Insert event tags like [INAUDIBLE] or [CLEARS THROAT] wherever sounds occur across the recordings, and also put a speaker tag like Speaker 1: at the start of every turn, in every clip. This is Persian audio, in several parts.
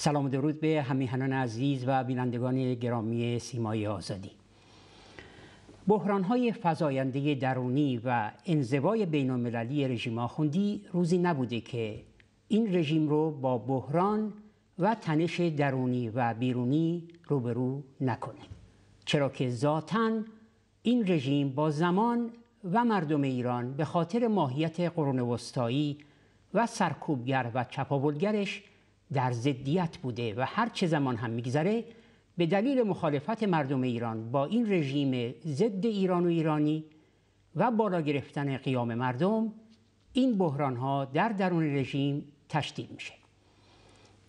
Speaker 1: سلام و درود به همیهنان عزیز و بینندگان گرامی سیمای آزادی. بحران های فضاینده درونی و انزوای بین المللی رژیم آخوندی روزی نبوده که این رژیم رو با بحران و تنش درونی و بیرونی روبرو نکنه. چرا که ذاتا این رژیم با زمان و مردم ایران به خاطر ماهیت قرون وسطایی و سرکوبگر و چپاولگرش در ضدیت بوده و هر چه زمان هم میگذره به دلیل مخالفت مردم ایران با این رژیم ضد ایران و ایرانی و بالا گرفتن قیام مردم این بحران ها در درون رژیم تشدید میشه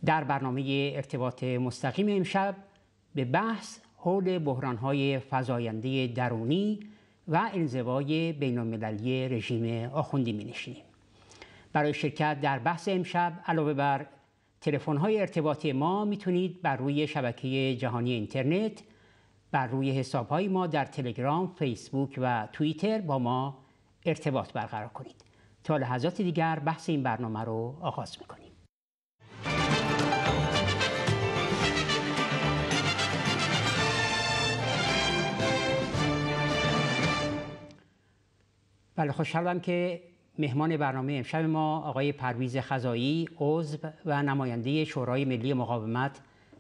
Speaker 1: در برنامه ارتباط مستقیم امشب به بحث حول بحران های فزاینده درونی و انزوای بین المللی رژیم آخوندی می نشینیم. برای شرکت در بحث امشب علاوه بر تلفن های ارتباطی ما می‌تونید بر روی شبکه جهانی اینترنت بر روی حساب های ما در تلگرام، فیسبوک و توییتر با ما ارتباط برقرار کنید. تا لحظات دیگر بحث این برنامه رو آغاز می‌کنیم. بله خوشحالم که مهمان برنامه امشب ما آقای پرویز خزایی عضو و نماینده شورای ملی مقاومت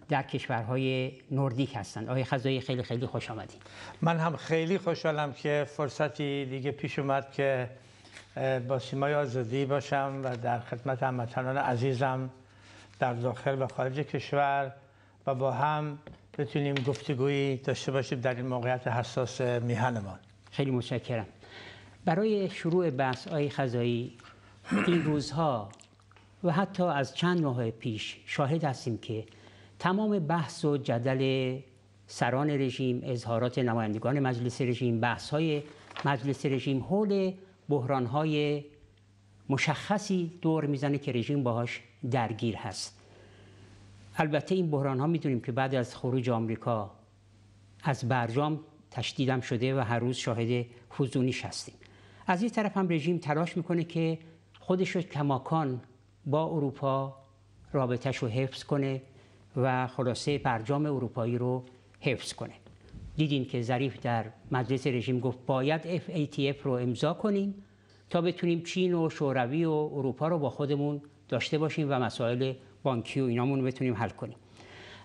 Speaker 1: در کشورهای نوردیک هستند. آقای خزایی خیلی خیلی خوش آمدید.
Speaker 2: من هم خیلی خوشحالم که فرصتی دیگه پیش اومد که با سیمای آزادی باشم و در خدمت هموطنان عزیزم در داخل و خارج کشور و با هم بتونیم گفتگویی داشته باشیم در این موقعیت حساس میهنمان.
Speaker 1: خیلی متشکرم. برای شروع بحث آی خزایی این روزها و حتی از چند ماه پیش شاهد هستیم که تمام بحث و جدل سران رژیم اظهارات نمایندگان مجلس رژیم بحث های مجلس رژیم حول بحران های مشخصی دور می‌زنه که رژیم باهاش درگیر هست. البته این بحران ها می‌دونیم که بعد از خروج آمریکا از برجام تشدیدم شده و هر روز شاهد حضونیش هستیم. از این طرف هم رژیم تلاش می‌کنه که خودش رو کماکان با اروپا رابطهش رو حفظ کنه و خلاصه برجام اروپایی رو حفظ کنه. دیدین که ظریف در مجلس رژیم گفت باید FATF رو امضا کنیم تا بتونیم چین و شوروی و اروپا رو با خودمون داشته باشیم و مسائل بانکی و اینامون رو بتونیم حل کنیم.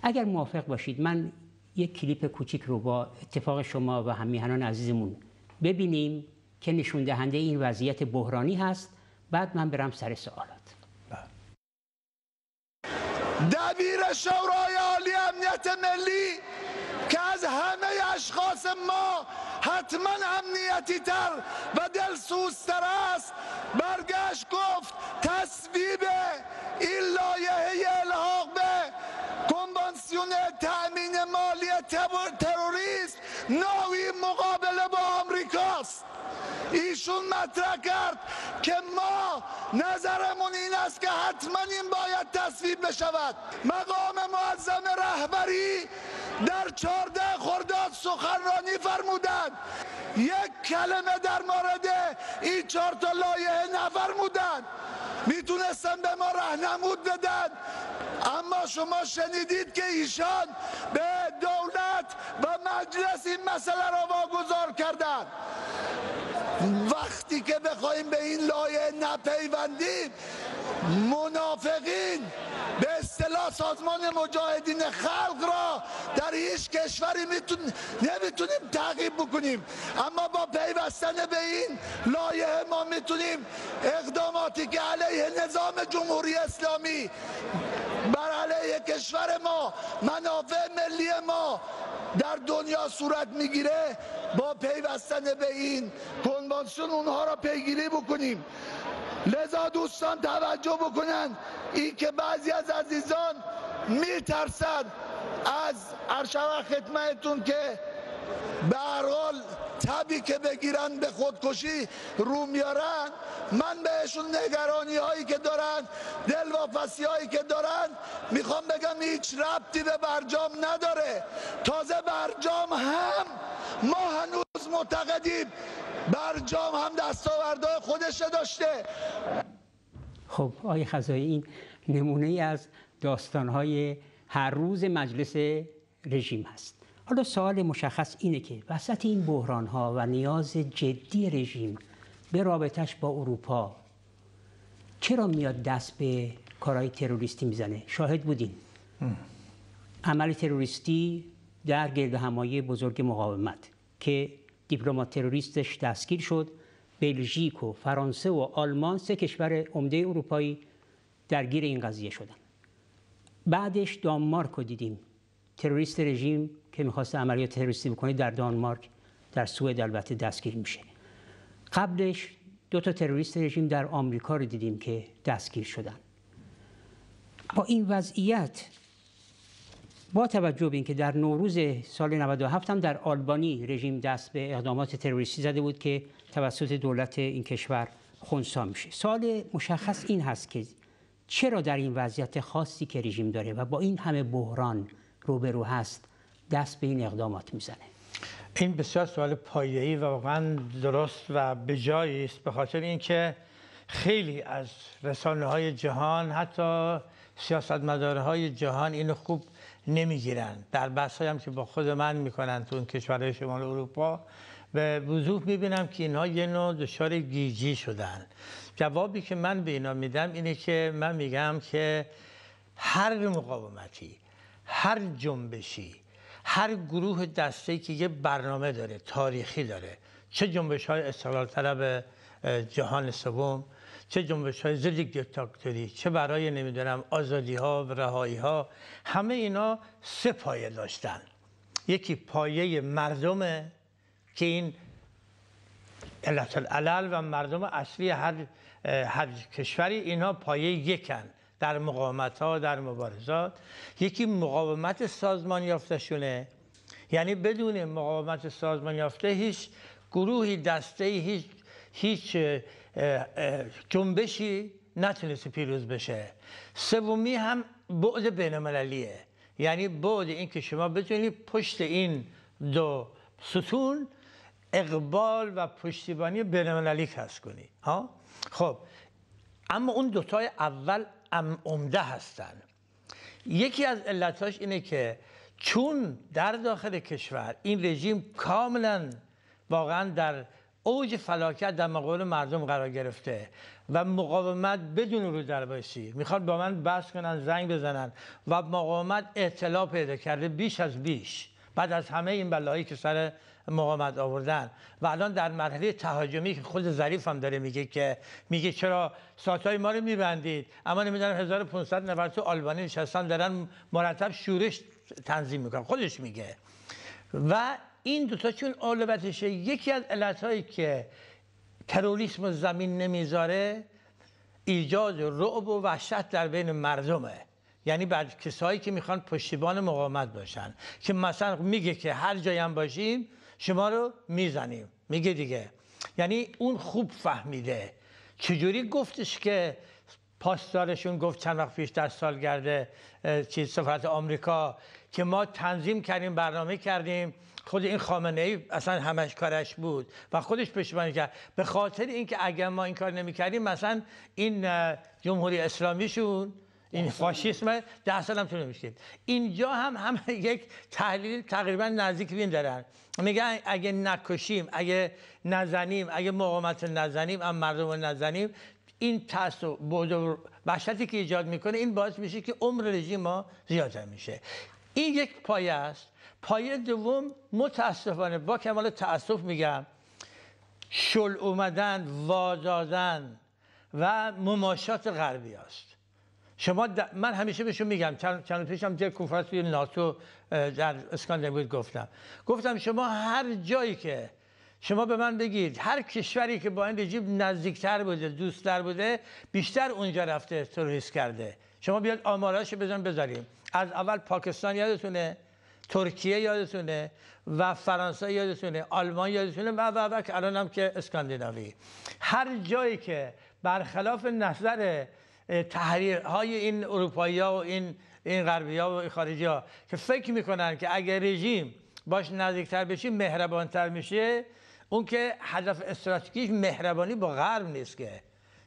Speaker 1: اگر موافق باشید من یک کلیپ کوچیک رو با اتفاق شما و همیهنان عزیزمون ببینیم. که نشون دهنده این وضعیت بحرانی هست. بعد من برم سر سوالات.
Speaker 3: دبیر شورای عالی امنیت ملی که از همه اشخاص ما حتما امنیتی تر و دلسوزتر است برگشت گفت تصویب این لایحه الحاق به کنوانسیون تأمین مالی مقابله با آمریکاست ایشون مطرح کرد که ما نظرمون این است که حتما این باید تصویب بشود. مقام معظم رهبری در چارده خرداد سخنرانی فرمودند. یک کلمه در مورد این چهار تا لایحه نفرمودند. می‌تونستن به ما رهنمود بدن. اما شما شنیدید که ایشان به دولت و مجلس این مسئله را واگذار کردند. وقتی که بخوایم به این لایه نپیوندیم منافقین به اصطلاح سازمان مجاهدین خلق را در هیچ کشوری میتون... نمی‌تونیم تعقیب بکنیم. اما با پیوستن به این لایه ما می‌تونیم اقداماتی که علیه نظام جمهوری اسلامی علیه کشور ما منافع ملی ما در دنیا صورت می‌گیره. با پیوستن به این کنوانسیون اونها را پیگیری بکنیم. لذا دوستان توجه بکنن این که بعضی از عزیزان میترسن از ارشوه خدمتون که به حال تبی که بگیرن به خودکشی رو میارن من بهشون نگرانی هایی که دارن دلواپسی هایی که دارن می‌خوام بگم هیچ ربطی به برجام نداره. تازه برجام هم ما هنوز معتقدیم برجام هم دستاوردهای خودش داشته.
Speaker 1: خب آقای خزایی این نمونه از داستانهای هر روز مجلس رژیم هست. حالا سوال مشخص اینه که وسط این بحران ها و نیاز جدی رژیم به رابطش با اروپا چرا میاد دست به کارهای تروریستی می‌زنه؟ شاهد بودین. عمل تروریستی در گرد همایی بزرگ مقاومت که دیپلمات تروریستش دستگیر شد. بلژیک و فرانسه و آلمان سه کشور عمده اروپایی درگیر این قضیه شدن. بعدش دانمارک رو دیدیم. تروریست رژیم که می‌خواست عملیات تروریستی بکنه در دانمارک در سوئد البته دستگیر میشه. قبلش دو تا تروریست رژیم در آمریکا رو دیدیم که دستگیر شدن. با این وضعیت با توجه به اینکه در نوروز سال 97 هم در آلبانی رژیم دست به اقدامات تروریستی زده بود که توسط دولت این کشور خونسا میشه. سال مشخص این هست که چرا در این وضعیت خاصی که رژیم داره و با این همه بحران روبرو هست دست به این اقدامات می‌زنه.
Speaker 2: این بسیار سوال پایه‌ای و واقعا درست و بجایی است به خاطر اینکه خیلی از رسانه های جهان حتی سیاستمدارهای جهان اینو خوب نمی‌گیرن. در بحث هم که با خود من می‌کنن تو اون کشورهای شمال اروپا به وضوح می‌بینم که اینها یه نوع دچار گیجی شدن. جوابی که من به اینا میدم اینه که من میگم که هر مقاومتی هر جنبشی هر گروه دسته که یه برنامه داره تاریخی داره چه جنبش های استقلال طلب جهان سوم چه جنبش های ضد دیکتاتوری چه برای نمی‌دونم آزادی ها و رهایی ها همه اینا سه پایه داشتن. یکی پایه مردمه که این علت العلل و مردم اصلی هر, هر کشوری اینها پایه یکن. در مقاومت ها در مبارزات. یکی مقاومت سازمان یافته شونه یعنی بدون مقاومت سازمان یافته هیچ گروهی دسته هیچ هیچ جنبشی نتونست پیروز بشه. سومی هم بعد بینالمللیه. یعنی بعد این که شما بتونید پشت این دو ستون اقبال و پشتیبانی بینالمللی کسب کنی. ها؟ خب اما اون دوتای اول عمده هستن. یکی از علتاش اینه که چون در داخل کشور این رژیم کاملا واقعا در اوج فلاکت در مقابل مردم قرار گرفته و مقاومت بدون رو در بایسی می‌خواد با من بحث کنن زنگ بزنن و مقاومت اطلاع پیدا کرده بیش از بیش بعد از همه این بلایی که سر مقاومت آوردن. و الان در مرحله تهاجمی که خود ظریف هم داره میگه که میگه چرا ساعتهای ما رو میبندید؟ اما نمی‌دونم 1500 نفر تو آلبانی نشستن دارن مرتب شورش تنظیم می‌کنن. خودش میگه. و این دوتا چون اولویتشه یکی از علتهایی که تروریسم زمین نمی‌ذاره ایجاد رعب و وحشت در بین مردمه. یعنی بعد کسایی که می‌خوان پشتیبان مقاومت باشن. که مثلا میگه که هر جایی هم باشیم شما رو می‌زنیم. میگه دیگه. یعنی اون خوب فهمیده. چجوری گفتش که پاسدارشون گفت چند وقت پیش در سالگرد چیز سفارت آمریکا که ما تنظیم کردیم برنامه کردیم. خود این خامنه ای اصلا همش کارش بود و خودش پشتیبانی کرد. به خاطر اینکه اگر ما این کار نمی‌کردیم مثلا این جمهوری اسلامیشون این فاشیسم ده سال هم طول اینجا هم هم یک تحلیل تقریبا نزدیک بین دارن. میگن اگه نکشیم اگه نزنیم اگه مقاومت نزنیم اما مردم نزنیم این تعصب بود وحشتی که ایجاد می‌کنه این باعث میشه که عمر رژیم ما زیادتر میشه. این یک پایه است. پایه دوم متاسفانه با کمال تاسف میگم شل اومدن وادادن و مماشات غربی است. شما من همیشه بهشون میگم چند, چند پیشم در کنفرانس توی ناتو در اسکاندیناوی گفتم. گفتم شما هر جایی که شما به من بگید هر کشوری که با این رژیم نزدیکتر بوده دوستتر بوده بیشتر اونجا رفته تروریست کرده. شما بیاد آمارش بزن بذاریم. از اول پاکستان یادتونه ترکیه یادتونه و فرانسه یادتونه آلمان یادتونه و و و که الان هم که اسکاندیناوی. هر جایی که برخلاف نظر های این اروپایی ها و این این غربی ها و خارجی ها که فکر می‌کنن که اگر رژیم باش نزدیکتر بشی مهربانتر میشه اون که هدف استراتژیک مهربانی با غرب نیست که.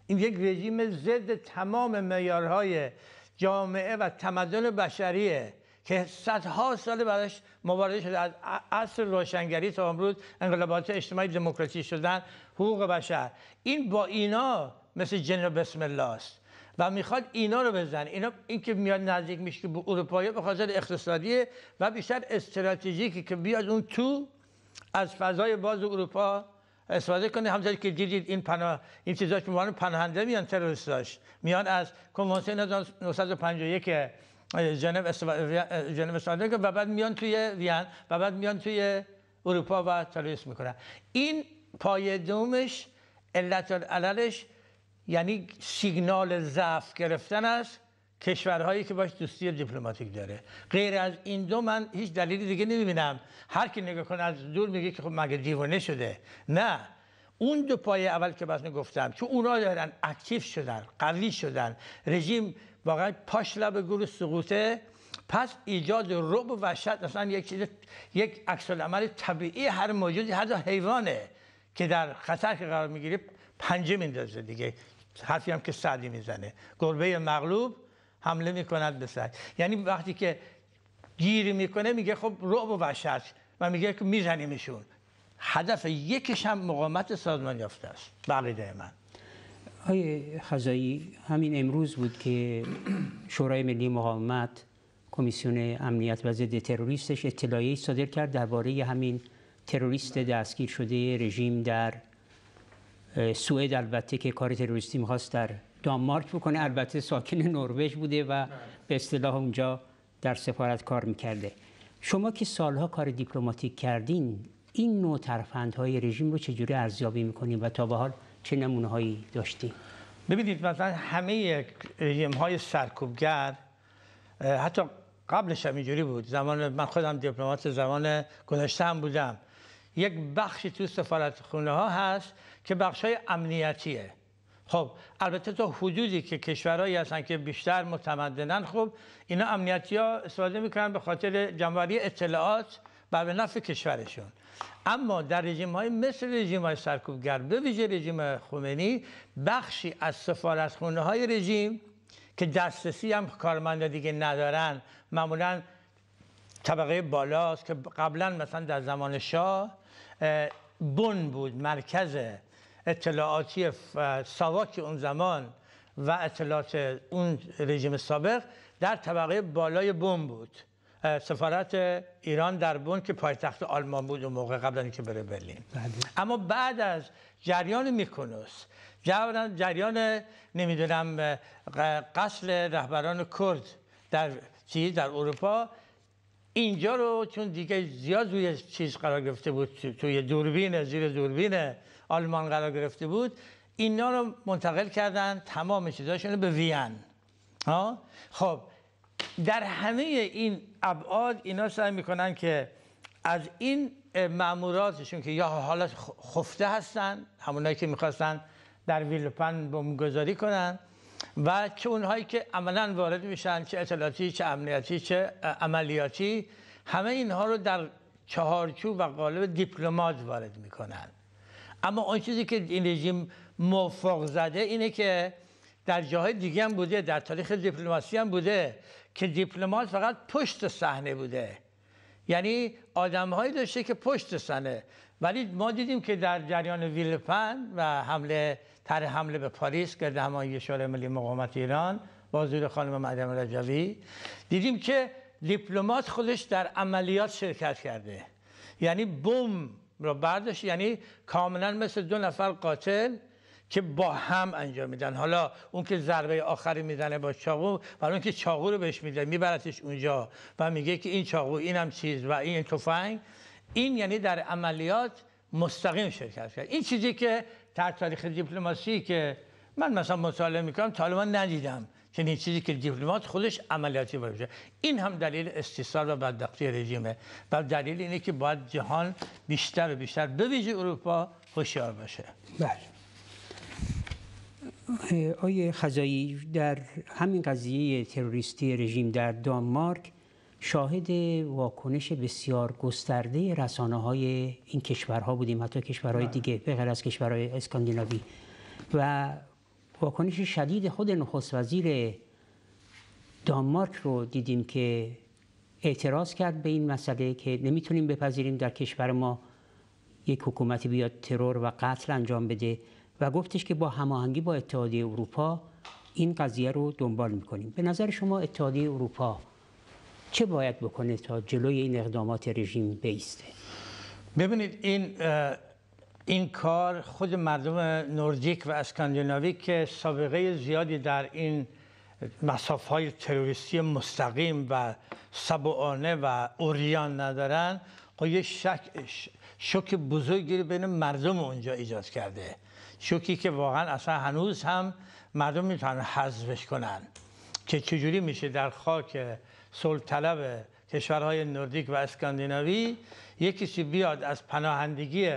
Speaker 2: این یک رژیم ضد تمام معیارهای جامعه و تمدن بشریه که صدها سال براش مبارزه شده از عصر روشنگری تا امروز انقلابات اجتماعی دموکراسی شدن حقوق بشر. این با اینا مثل جن بسم الله است. و می‌خواد اینا رو بزن اینا این که میاد نزدیک میشه به اروپایی به خاطر اقتصادی و بیشتر استراتژیکی که بیاد اون تو از فضای باز اروپا استفاده کنه. همونطوری که دیدید این پناه این چیزاش میوان پناهنده میان تروریستاش. میان از کنوانسیون 1951 ژنو استفاده و بعد میان توی وین و بعد میان توی اروپا و تروریست می‌کنن. این پای دومش علت عللش یعنی سیگنال ضعف گرفتن است کشورهایی که باش دوستی دیپلماتیک داره. غیر از این دو من هیچ دلیلی دیگه نمی‌بینم. هر کی نگاه کنه از دور میگه که خب مگه دیوانه شده. نه. اون دو پای اول که بس گفتم چون اونا دارن اکتیو شدن قوی شدن. رژیم واقعا پاش لب گروه سقوطه. پس ایجاد رعب و وحشت اصلا یک چیز یک عکس عمل طبیعی هر موجودی حتی حیوانه که در خطر که قرار می‌گیره پنجه میندازه دیگه. حرفی هم که سعدی می‌زنه. گربه مغلوب حمله می‌کند به سعد یعنی وقتی که گیری می‌کنه میگه خب رعب و وحشت. و میگه که میزنیمشون. هدف یکش هم مقاومت سازمان یافته است. بقیده من
Speaker 1: آقای خزایی همین امروز بود که شورای ملی مقاومت کمیسیون امنیت و ضد تروریستش اطلاعیه صادر کرد درباره همین تروریست دستگیر شده رژیم در سوئد البته که کار تروریستی می‌خواست در دانمارک بکنه. البته ساکن نروژ بوده و به اصطلاح اونجا در سفارت کار می‌کرده. شما که سالها کار دیپلماتیک کردین این نوع ترفندهای رژیم رو چجوری ارزیابی می‌کنین و تا به حال چه نمونه هایی داشتیم
Speaker 2: ببینید مثلا همه رژیم های سرکوبگر حتی قبلش هم اینجوری بود. زمان من خودم دیپلمات زمان گذشته هم بودم. یک بخشی تو سفارت خونه ها هست که بخش های امنیتیه. خب البته تا حدودی که کشورهایی هستن که بیشتر متمدنن خب اینا امنیتی ها استفاده می‌کنن به خاطر جمعوری اطلاعات بر به نفع کشورشون. اما در رژیم های مثل رژیم های سرکوبگر به ویژه رژیم خمینی بخشی از سفارت خونه های رژیم که دسترسی هم کارمند دیگه ندارن معمولا طبقه بالاست که قبلا مثلا در زمان شاه بن بود مرکز اطلاعاتی ساواک اون زمان و اطلاعات اون رژیم سابق در طبقه بالای بن بود. سفارت ایران در بن که پایتخت آلمان بود اون موقع قبل اینکه بره برلین. بله. اما بعد از جریان میکنوس جریان نمی‌دونم قتل رهبران کرد در چیز در اروپا اینجا رو چون دیگه زیاد روی چیز قرار گرفته بود توی دوربین زیر دوربین آلمان قرار گرفته بود اینا رو منتقل کردن تمام چیزاشون به وین. ها؟ خب در همه این ابعاد اینا سعی می‌کنن که از این ماموراتشون که یا حالا خفته هستن همونایی که می‌خواستن در ویلپن بمبگذاری کنن و چه اونهایی که عملا وارد میشن چه اطلاعاتی چه امنیتی چه عملیاتی همه اینها رو در چهارچوب و قالب دیپلمات وارد می‌کنن. اما اون چیزی که این رژیم موفق زده اینه که در جاهای دیگه هم بوده در تاریخ دیپلماسی هم بوده که دیپلمات فقط پشت صحنه بوده. یعنی آدمهایی داشته که پشت صحنه. ولی ما دیدیم که در جریان ویلپن و حمله تر حمله به پاریس که همایی شورای ملی مقاومت ایران با حضور خانم مریم رجوی دیدیم که دیپلمات خودش در عملیات شرکت کرده. یعنی بم رو برداشت. یعنی کاملا مثل دو نفر قاتل که با هم انجام میدن. حالا اون که ضربه آخری می‌زنه با چاقو و اون که چاقو رو بهش میده میبرتش اونجا و میگه که این چاقو اینم چیز و این تفنگ. این یعنی در عملیات مستقیم شرکت کرد. این چیزی که در تاریخ دیپلماسی که من مثلا مطالعه می‌کنم طالبان ندیدم. چنین چیزی که دیپلمات خودش عملیاتی باشه این هم دلیل استیصال و بدبختی رژیمه. و دلیل اینه که باید جهان بیشتر و بیشتر به ویژه اروپا هوشیار باشه.
Speaker 1: بله. آیه خزایی در همین قضیه تروریستی رژیم در دانمارک شاهد واکنش بسیار گسترده رسانه های این کشورها بودیم حتی کشورهای بله. دیگه به غیر از کشورهای اسکاندیناوی. و واکنش شدید خود نخست وزیر دانمارک رو دیدیم که اعتراض کرد به این مسئله که نمی‌تونیم بپذیریم در کشور ما یک حکومتی بیاد ترور و قتل انجام بده و گفتش که با هماهنگی با اتحادیه اروپا این قضیه رو دنبال می‌کنیم. به نظر شما اتحادیه اروپا چه باید بکنه تا جلوی این اقدامات رژیم بیسته؟
Speaker 2: ببینید این این کار خود مردم نوردیک و اسکاندیناوی که سابقه زیادی در این مساف های تروریستی مستقیم و سبعانه و اوریان ندارن خب یک شک شوک بزرگی بین مردم اونجا ایجاد کرده. شوکی که واقعا اصلا هنوز هم مردم می‌تونن حذفش کنن که چجوری میشه در خاک طلب کشورهای نوردیک و اسکاندیناوی یکی بیاد از پناهندگی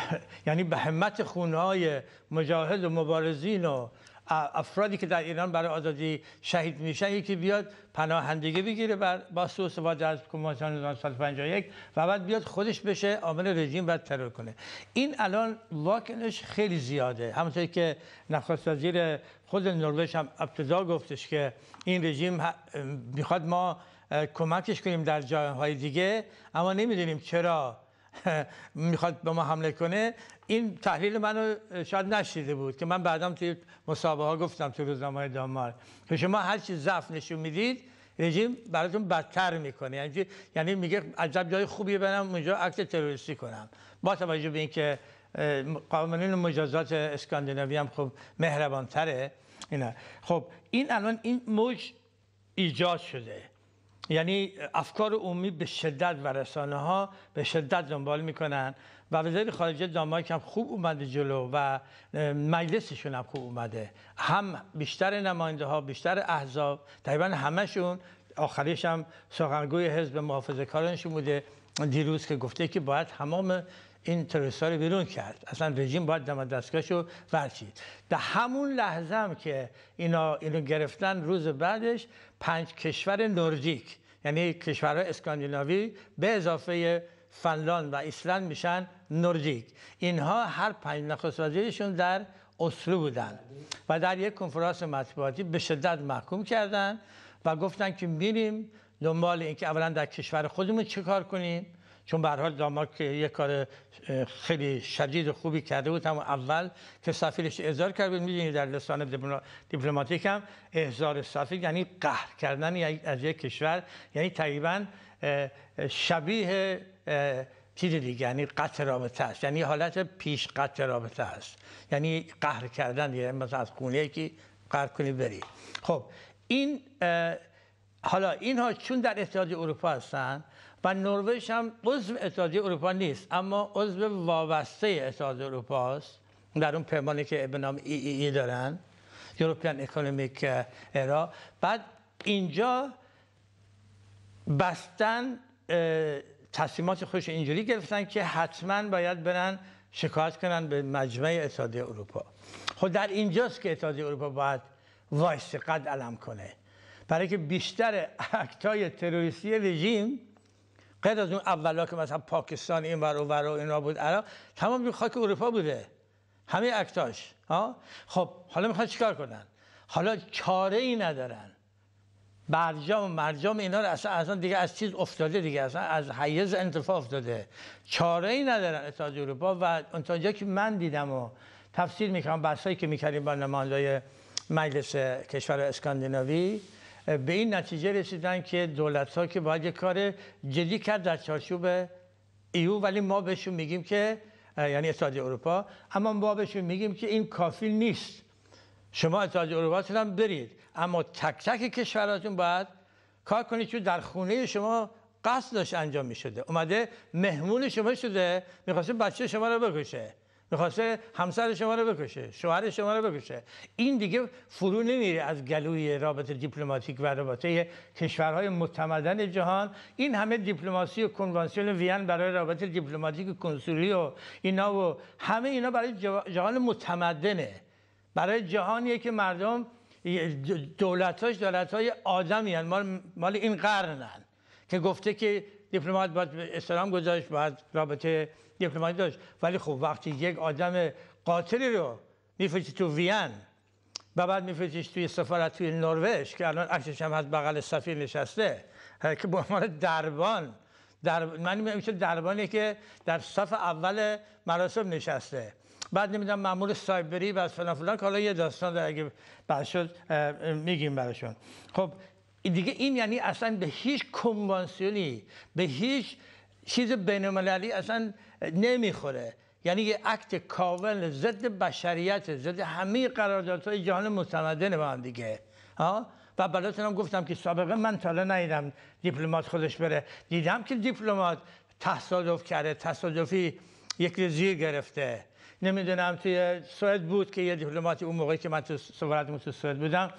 Speaker 2: [LAUGHS] یعنی به همت خونهای مجاهد و مبارزین و افرادی که در ایران برای آزادی شهید میشن یکی بیاد پناهندگی بگیره بر با سوء استفاده از کنوانسیون 1951 و بعد بیاد خودش بشه عامل رژیم و ترور کنه. این الان واکنش خیلی زیاده. همونطوری که نخست وزیر خود نروژ هم ابتدا گفتش که این رژیم می‌خواد ما کمکش کنیم در جاهای دیگه اما نمی‌دونیم چرا [LAUGHS] می‌خواد به ما حمله کنه این تحلیل منو شاید نشیده بود که من بعدم توی مسابقه ها گفتم تو روزنامه دانمارک که شما هر چی ضعف نشون می‌دید رژیم براتون بدتر می‌کنه. یعنی یعنی میگه عجب جای خوبی برم اونجا عکس تروریستی کنم. با توجه به اینکه قوانین مجازات اسکاندیناوی هم خب مهربانتره اینا. خب این الان این موج ایجاد شده. یعنی افکار عمومی به شدت و رسانه ها به شدت دنبال می‌کنن و وزیر خارجه دانمارک هم خوب اومده جلو و مجلسشون هم خوب اومده. هم بیشتر نماینده ها بیشتر احزاب تقریبا همشون آخریش هم سخنگوی حزب محافظه کارانشون بوده. دیروز که گفته که باید تمام این تروریست رو بیرون کرد. اصلا رژیم باید دم دستگاهشو ورچید در همون لحظه هم که اینا اینو گرفتن روز بعدش پنج کشور نوردیک یعنی کشورهای اسکاندیناوی به اضافه فنلاند و ایسلند میشن نوردیک اینها هر پنج نخست وزیرشون در اسلو بودن و در یک کنفرانس مطبوعاتی به شدت محکوم کردن و گفتن که میریم دنبال اینکه اولا در کشور خودمون چه کار کنیم چون به حال دانمارک یک کار خیلی شدید و خوبی کرده بود هم اول که سفیرش احضار کرد می‌دونید در لسان دیپلماتیک هم احضار سفیر یعنی قهر کردن از یک کشور یعنی تقریبا شبیه چیز دیگه یعنی قطع رابطه است یعنی حالت پیش قطع رابطه است یعنی قهر کردن یعنی مثلا از خونه که قهر کنی بری. خب این حالا اینها چون در اتحادیه اروپا هستن و نروژ هم عضو اتحادیه اروپا نیست اما عضو وابسته اتحادیه اروپا است در اون پیمانی که به نام ای, ای, ای دارن یوروپیان اکونومیک ارا بعد اینجا بستن تصمیمات خوش اینجوری گرفتن که حتما باید برن شکایت کنن به مجمع اتحادیه اروپا. خب در اینجاست که اتحادیه اروپا باید وایسه قد علم کنه. برای که بیشتر [LAUGHS] act ای تروریستی رژیم غیر از اون اولا که مثلا پاکستان این ور و ور و اینا بود عراق تمام خاک اروپا بوده. همه act اش ها؟ خب حالا می‌خوان چیکار کنن؟ حالا چاره ای ندارن. برجام مرجام اینا رو اصلا اصلا دیگه از چیز افتاده دیگه اصلا از حیز انتفاع افتاده. چاره ای ندارن اتحادیه اروپا و اونجا که من دیدم و تفسیر می‌کنم بحثایی که می‌کردیم با نمایندای مجلس کشور اسکاندیناوی به این نتیجه رسیدن که دولت ها که باید یک کار جدی کرد در چارچوب ایو ولی ما بهشون میگیم که یعنی اتحادیه اروپا اما ما بهشون میگیم که این کافی نیست. شما اتحادیه اروپا هم برید اما تک تک کشوراتون باید کار کنید چون در خونه شما قصد داشت انجام می شده اومده مهمون شما شده می‌خواسته بچه شما رو بکشه. می‌خواسته همسر شما رو بکشه شوهر شما رو بکشه. این دیگه فرو نمیره از گلوی رابطه دیپلماتیک و رابطه کشورهای متمدن جهان. این همه دیپلماسی و کنوانسیون وین برای رابطه دیپلماتیک کنسولی و اینا و همه اینا برای جهان متمدنه. برای جهانیه که مردم دولتاش دولت های آدمی هن. مال, مال این قرنن که گفته که دیپلمات باید اسلام گذاشت باید رابطه داشت. ولی خب وقتی یک آدم قاتلی رو میفرستی تو وین و بعد میفرستیش توی سفارت توی نروژ که الان عکسش هم هست بغل سفیر نشسته که به عنوان دربان در من میشه دربانی که در صف اول مراسم نشسته. بعد نمی‌دونم مامور سایبری و فلان فلان که حالا یه داستان در اگه بعد میگیم براشون. خب دیگه این یعنی اصلا به هیچ کنوانسیونی به هیچ چیز بینالمللی اصلا نمی‌خوره. یعنی یه عکت کامل ضد بشریت ضد همه قراردادهای جهان متمدن با هم دیگه. ها؟ و براتون هم گفتم که سابقه من تا ندیدم دیپلمات خودش بره. دیدم که دیپلمات تصادف کرده تصادفی یک زیر گرفته. نمی‌دونم توی سوئد بود که یه دیپلماتی اون موقعی که من تو سفارت تو سوئد بودم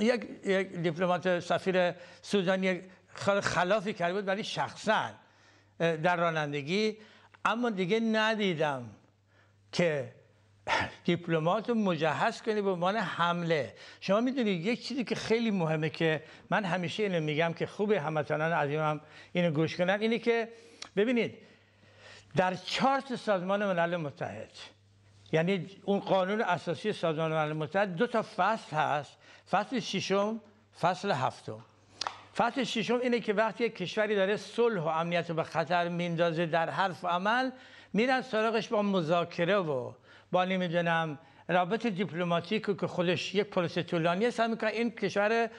Speaker 2: یک, یک دیپلمات سفیر سودانی خلافی کرده بود ولی شخصا در رانندگی. اما دیگه ندیدم که دیپلمات رو مجهز کنی به عنوان حمله. شما می‌دونید یک چیزی که خیلی مهمه که من همیشه اینو میگم که خوبه هموطنان عزیزم اینو گوش کنن اینه که ببینید در چارت سازمان ملل متحد یعنی اون قانون اساسی سازمان ملل متحد دو تا فصل هست فصل ششم فصل هفتم. فصل ششم اینه که وقتی یک کشوری داره صلح و امنیت رو به خطر میندازه در حرف و عمل میرن سراغش با مذاکره و با نمی‌دونم رابط دیپلماتیک که خودش یک پروسه طولانی سعی می‌کنن این کشور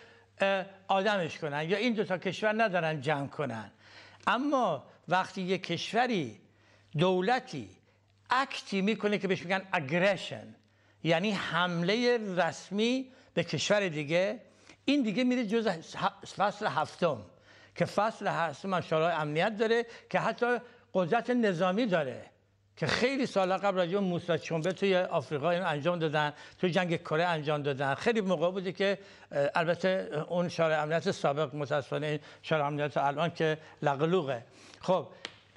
Speaker 2: آدمش کنن یا این دو تا کشور ندارن جمع کنن. اما وقتی یک کشوری دولتی اکتی می‌کنه که بهش میگن اگریشن یعنی حمله رسمی به کشور دیگه این دیگه میره جز فصل هفتم که فصل هفتم شورای امنیت داره که حتی قدرت نظامی داره که خیلی سال قبل راجع موسی چونبه توی آفریقا انجام دادن توی جنگ کره انجام دادن. خیلی موقع بودی که البته اون شورای امنیت سابق متاسفانه شورای امنیت الان که لغلوغه. خب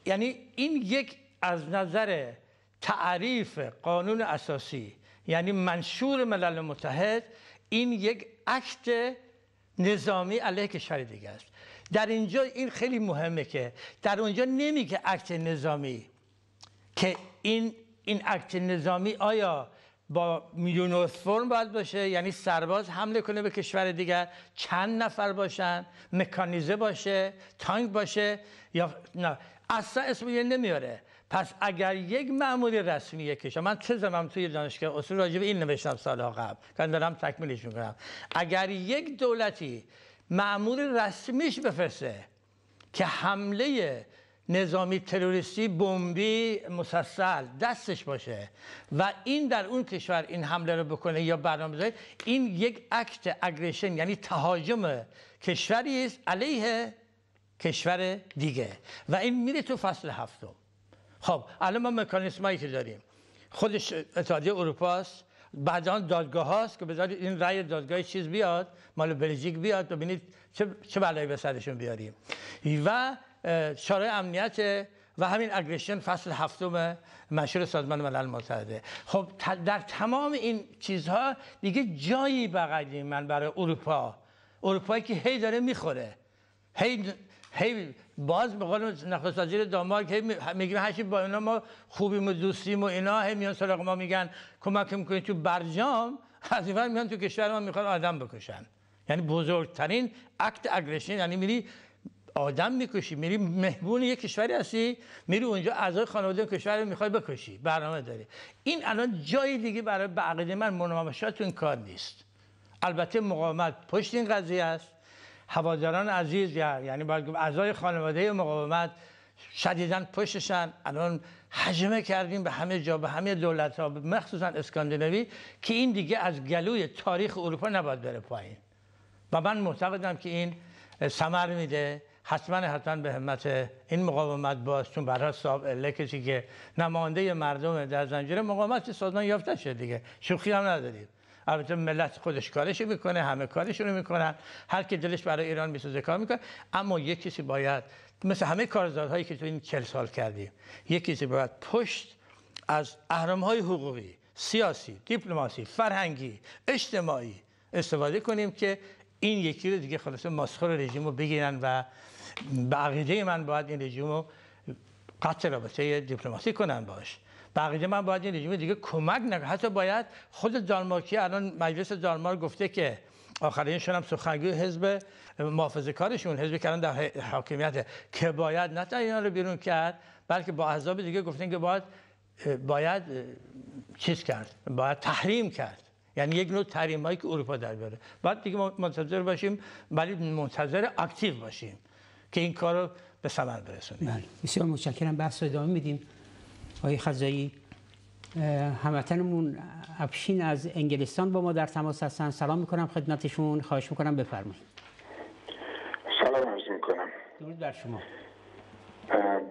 Speaker 2: یعنی این یک از نظر تعریف قانون اساسی یعنی منشور ملل متحد این یک اکت نظامی علیه کشور دیگه است. در اینجا این خیلی مهمه که در اونجا نمیگه اکت نظامی که این این اکت نظامی آیا با فرم باید باشه؟ یعنی سرباز حمله کنه به کشور دیگر چند نفر باشن؟ مکانیزه باشه؟ تانک باشه؟ یا نه؟ اصلا اسم نمیاره. پس اگر یک معمول رسمی کشور من چه زمان توی دانشگاه اصول راجع به این نوشتم سال قبل که دارم تکمیلش می‌کنم. اگر یک دولتی معمول رسمیش بفرسته که حمله نظامی تروریستی بمبی مسلسل دستش باشه و این در اون کشور این حمله رو بکنه یا برنامه این یک اکت اگریشن یعنی تهاجم کشوری است علیه کشور دیگه. و این میره تو فصل هفتم. خب الان ما مکانیسمایی که داریم. خودش اتحادیه اروپا است. بعد آن دادگاه هاست که بذارید این رأی دادگاه چیز بیاد مال بلژیک بیاد ببینید چه چه بلایی به سرشون بیاریم. و شورای امنیت و همین اگریشن فصل هفتم مشهور سازمان ملل متحده خب در تمام این چیزها دیگه جایی بغلی من برای اروپا. اروپایی که هی داره می‌خوره. هی هی باز به قول نخست وزیر دانمارک میگیم هرچی با اینا ما خوبیم و دوستیم و اینا هی میان سراغ ما میگن کمک می‌کنید تو برجام؟ [LAUGHS] از این میان تو کشور ما می‌خوان آدم بکشن. یعنی بزرگترین اکت اگریشن یعنی میری آدم می‌کشی میری مهمون یک کشوری هستی میری اونجا اعضای خانواده کشور رو می‌خوای بکشی برنامه داری. این الان جای دیگه برای به من مناقشات این کار نیست. البته مقاومت پشت این قضیه است. هواداران عزیز یعنی باید اعضای خانواده مقاومت شدیدا پشتشن. الان حجمه کردیم به همه جا به همه دولت ها مخصوصا اسکاندیناوی که این دیگه از گلوی تاریخ اروپا نباید بره پایین. و من معتقدم که این ثمر میده. حتما حتما به همت این مقاومت باز چون برای صاحب کسی که نماینده مردم در زنجیره مقاومت سازمان یافته شد دیگه. شوخی هم نداریم. البته ملت خودش کارش می‌کنه همه کارشون رو می‌کنن. هر کی دلش برای ایران میسوزه کار می‌کنه. اما یک کسی باید مثل همه کارزادهایی که تو این چل سال کردیم یک کسی باید پشت از اهرام های حقوقی سیاسی دیپلماسی فرهنگی اجتماعی استفاده کنیم که این یکی رو دیگه خلاصه ماسخور رژیم رو بگیرن و به عقیده من باید این رژیم رو قطع رابطه دیپلماسی کنن باش. بقیه من باید این رژیم دیگه کمک نکنه حتی باید خود دانمارکی الان مجلس دانمارک گفته که آخرینشون هم سخنگوی حزب محافظه کارشون حزبی که در حاکمیت که باید نه اینا رو بیرون کرد بلکه با احزاب دیگه گفتن که باید باید چیز کرد باید تحریم کرد. یعنی یک نوع تحریم هایی که اروپا در بیاره. باید دیگه منتظر باشیم ولی منتظر اکتیو باشیم که این کار رو به ثمر برسونیم.
Speaker 1: بله. بسیار متشکرم. بحث ادامه میدیم. آقای خزایی هموطنمون افشین از انگلستان با ما در تماس هستن. سلام می‌کنم خدمتشون. خواهش می‌کنم بفرمایید.
Speaker 4: سلام عرض می‌کنم.
Speaker 1: درود بر شما.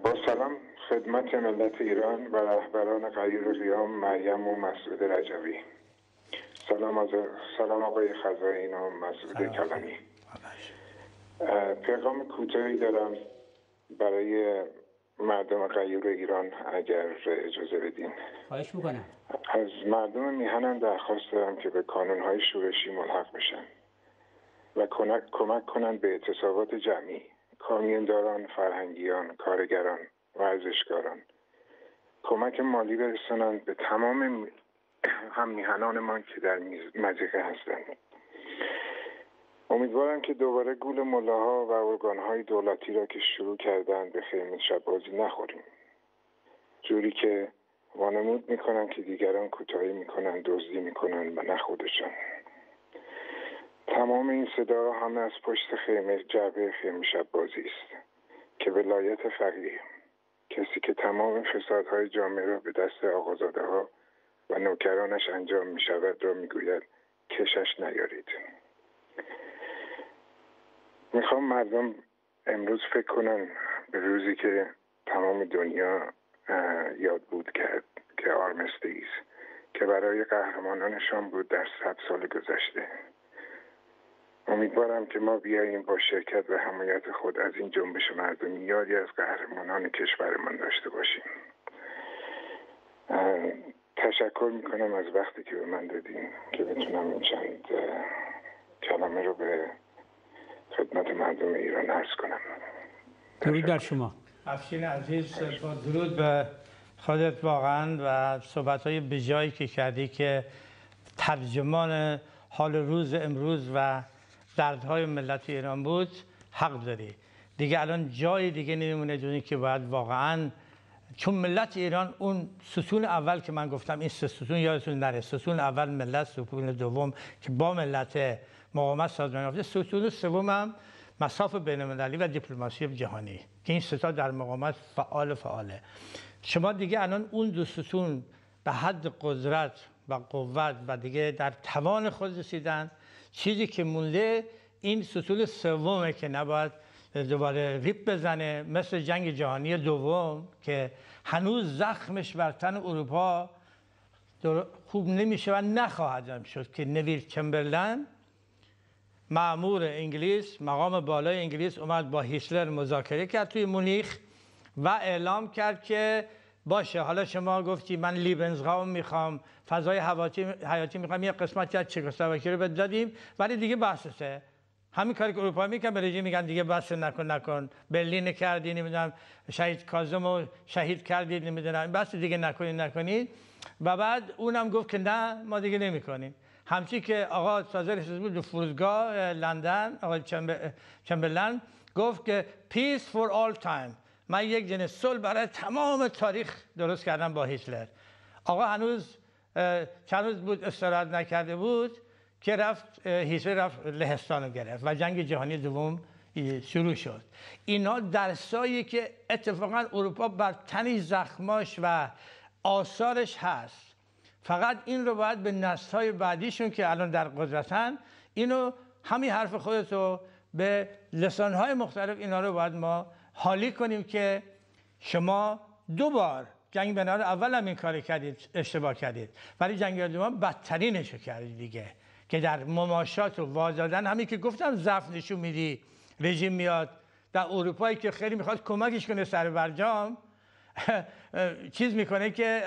Speaker 4: با سلام خدمت ملت ایران و رهبران غیر قیام مریم و مسعود رجوی. سلام از سلام آقای خزایی و مسعود کلانی. پیغام کوتاهی دارم برای مردم غیور ایران اگر اجازه بدین.
Speaker 1: خواهش می‌کنم.
Speaker 4: از مردم میهنم درخواست دارم که به کانونهای شورشی ملحق بشن و کمک کنند به اعتصابات جمعی. کامیونداران فرهنگیان کارگران ورزشکاران کمک مالی برسانند به تمام [CLEARS THROAT] هم میهنانمان که در مزیقه هستند. امیدوارم که دوباره گول ملاها و ارگانهای دولتی را که شروع کردن به خیمه شبازی نخوریم. جوری که وانمود می‌کنن که دیگران کوتاهی می‌کنن دزدی می‌کنن و نه خودشان. تمام این صدا همه از پشت خیمه جعبه خیمه شبازی است که ولایت فقیه. کسی که تمام فسادهای جامعه را به دست آقازاده ها و نوکرانش انجام می شود را می گوید کشش نیارید. می‌خوام مردم امروز فکر کنن به روزی که تمام دنیا یاد بود کرد که آرمستیز که برای قهرمانانشان بود در صد سال گذشته. امیدوارم که ما بیاییم با شرکت و حمایت خود از این جنبش مردمی یادی از قهرمانان کشورمان داشته باشیم. تشکر می‌کنم از وقتی که به من دادیم که بتونم این چند کلمه رو به خدمت مردم ایران عرض کنم.
Speaker 1: درود در شما.
Speaker 2: افشین عزیز با درود به خودت واقعا و صحبت های بجایی که کردی که ترجمان حال روز امروز و دردهای ملت ایران بود حق داری. دیگه الان جای دیگه نمیمونه جونی که باید واقعا چون ملت ایران اون ستون اول که من گفتم این سه ستون یادتون نره ستون اول ملت ستون دوم که با ملت مقاومت سازمان یافته ستون سوم هم مساف بین و دیپلماسی جهانی که این ستا در مقاومت فعال فعاله. شما دیگه الان اون دو ستون به حد قدرت و قوت و دیگه در توان خود رسیدن. چیزی که مونده این ستون سومه که نباید دوباره ریپ بزنه مثل جنگ جهانی دوم که هنوز زخمش بر تن اروپا خوب نمیشه و نخواهد شد که نویل چمبرلن معمور انگلیس مقام بالای انگلیس اومد با هیتلر مذاکره کرد توی مونیخ و اعلام کرد که باشه حالا شما گفتی من لیبنزغاوم می‌خوام فضای حیاتی می‌خوام یه قسمتی از چکسلواکی رو دادیم ولی دیگه بحثه همین کاری که اروپا می‌کنن به رژیم میگن دیگه بس نکن نکن. برلین کردی نمی‌دونم شهید کازم رو شهید کردید نمی‌دونم. بس دیگه نکنید نکنید و بعد اونم گفت که نه ما دیگه نمی‌کنیم. همچی که آقا سازر بود دو فرودگاه لندن آقا چمبرلند گفت که peace for all time من یک جن صلح برای تمام تاریخ درست کردم با هیتلر. آقا هنوز چند روز بود استراحت نکرده بود که رفت هیتلر رفت لهستان رو گرفت و جنگ جهانی دوم شروع شد. اینا درسایی که اتفاقا اروپا بر تنی زخماش و آثارش هست. فقط این رو باید به نسل بعدیشون که الان در قدرتن اینو همین حرف خودتو به لسانهای مختلف اینا رو باید ما حالی کنیم که شما دو بار جنگ بنار اول هم این کار کردید اشتباه کردید. ولی جنگ دوم بدترینشو کردید دیگه که در مماشات و وازادن همین که گفتم ضعف نشون میدی رژیم میاد. در اروپایی که خیلی می‌خواد کمکش کنه سر برجام [LAUGHS] چیز می‌کنه که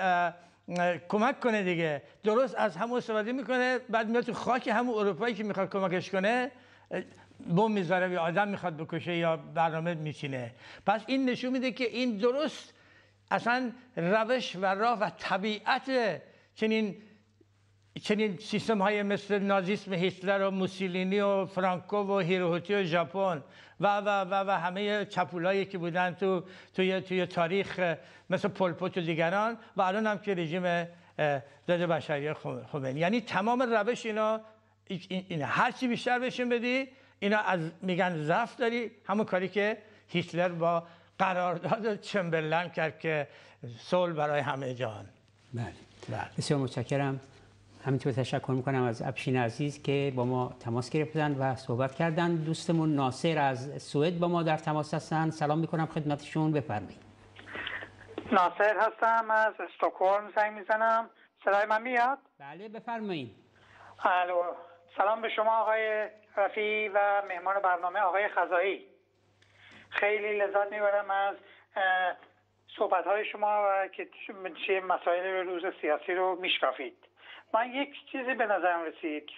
Speaker 2: کمک کنه دیگه. درست از همون استفاده می‌کنه بعد میاد تو خاک همون اروپایی که می‌خواد کمکش کنه بم می‌ذاره یا آدم می‌خواد بکشه یا برنامه میچینه. پس این نشون میده که این درست اصلا روش و راه و طبیعت چنین چنین سیستم های مثل نازیسم هیتلر و موسولینی و فرانکو و هیروهوتی و ژاپن. و و و و همه چپولایی که بودن تو توی توی تاریخ مثل پلپوت و دیگران. و الان هم که رژیم ضد بشری خمینی یعنی تمام روش اینا این هر چی بیشتر بهشون بدی اینا از میگن ضعف داری. همون کاری که هیتلر با قرارداد چمبرلن کرد که صلح برای همه جهان.
Speaker 1: بله. بله. بسیار متشکرم. همینطور تشکر می‌کنم از ابشین عزیز که با ما تماس گرفتن و صحبت کردن دوستمون ناصر از سوئد با ما در تماس هستن سلام می‌کنم خدمتشون. بفرمایید.
Speaker 5: ناصر هستم. از استکهلم زنگ می‌زنم. صدای من میاد؟
Speaker 1: بله بفرمایید.
Speaker 5: الو. سلام به شما آقای رفی و مهمان برنامه آقای خزایی خیلی لذت می‌برم از صحبت های شما و که چه مسائل روز سیاسی رو میشکافید من یک چیزی به نظرم رسید.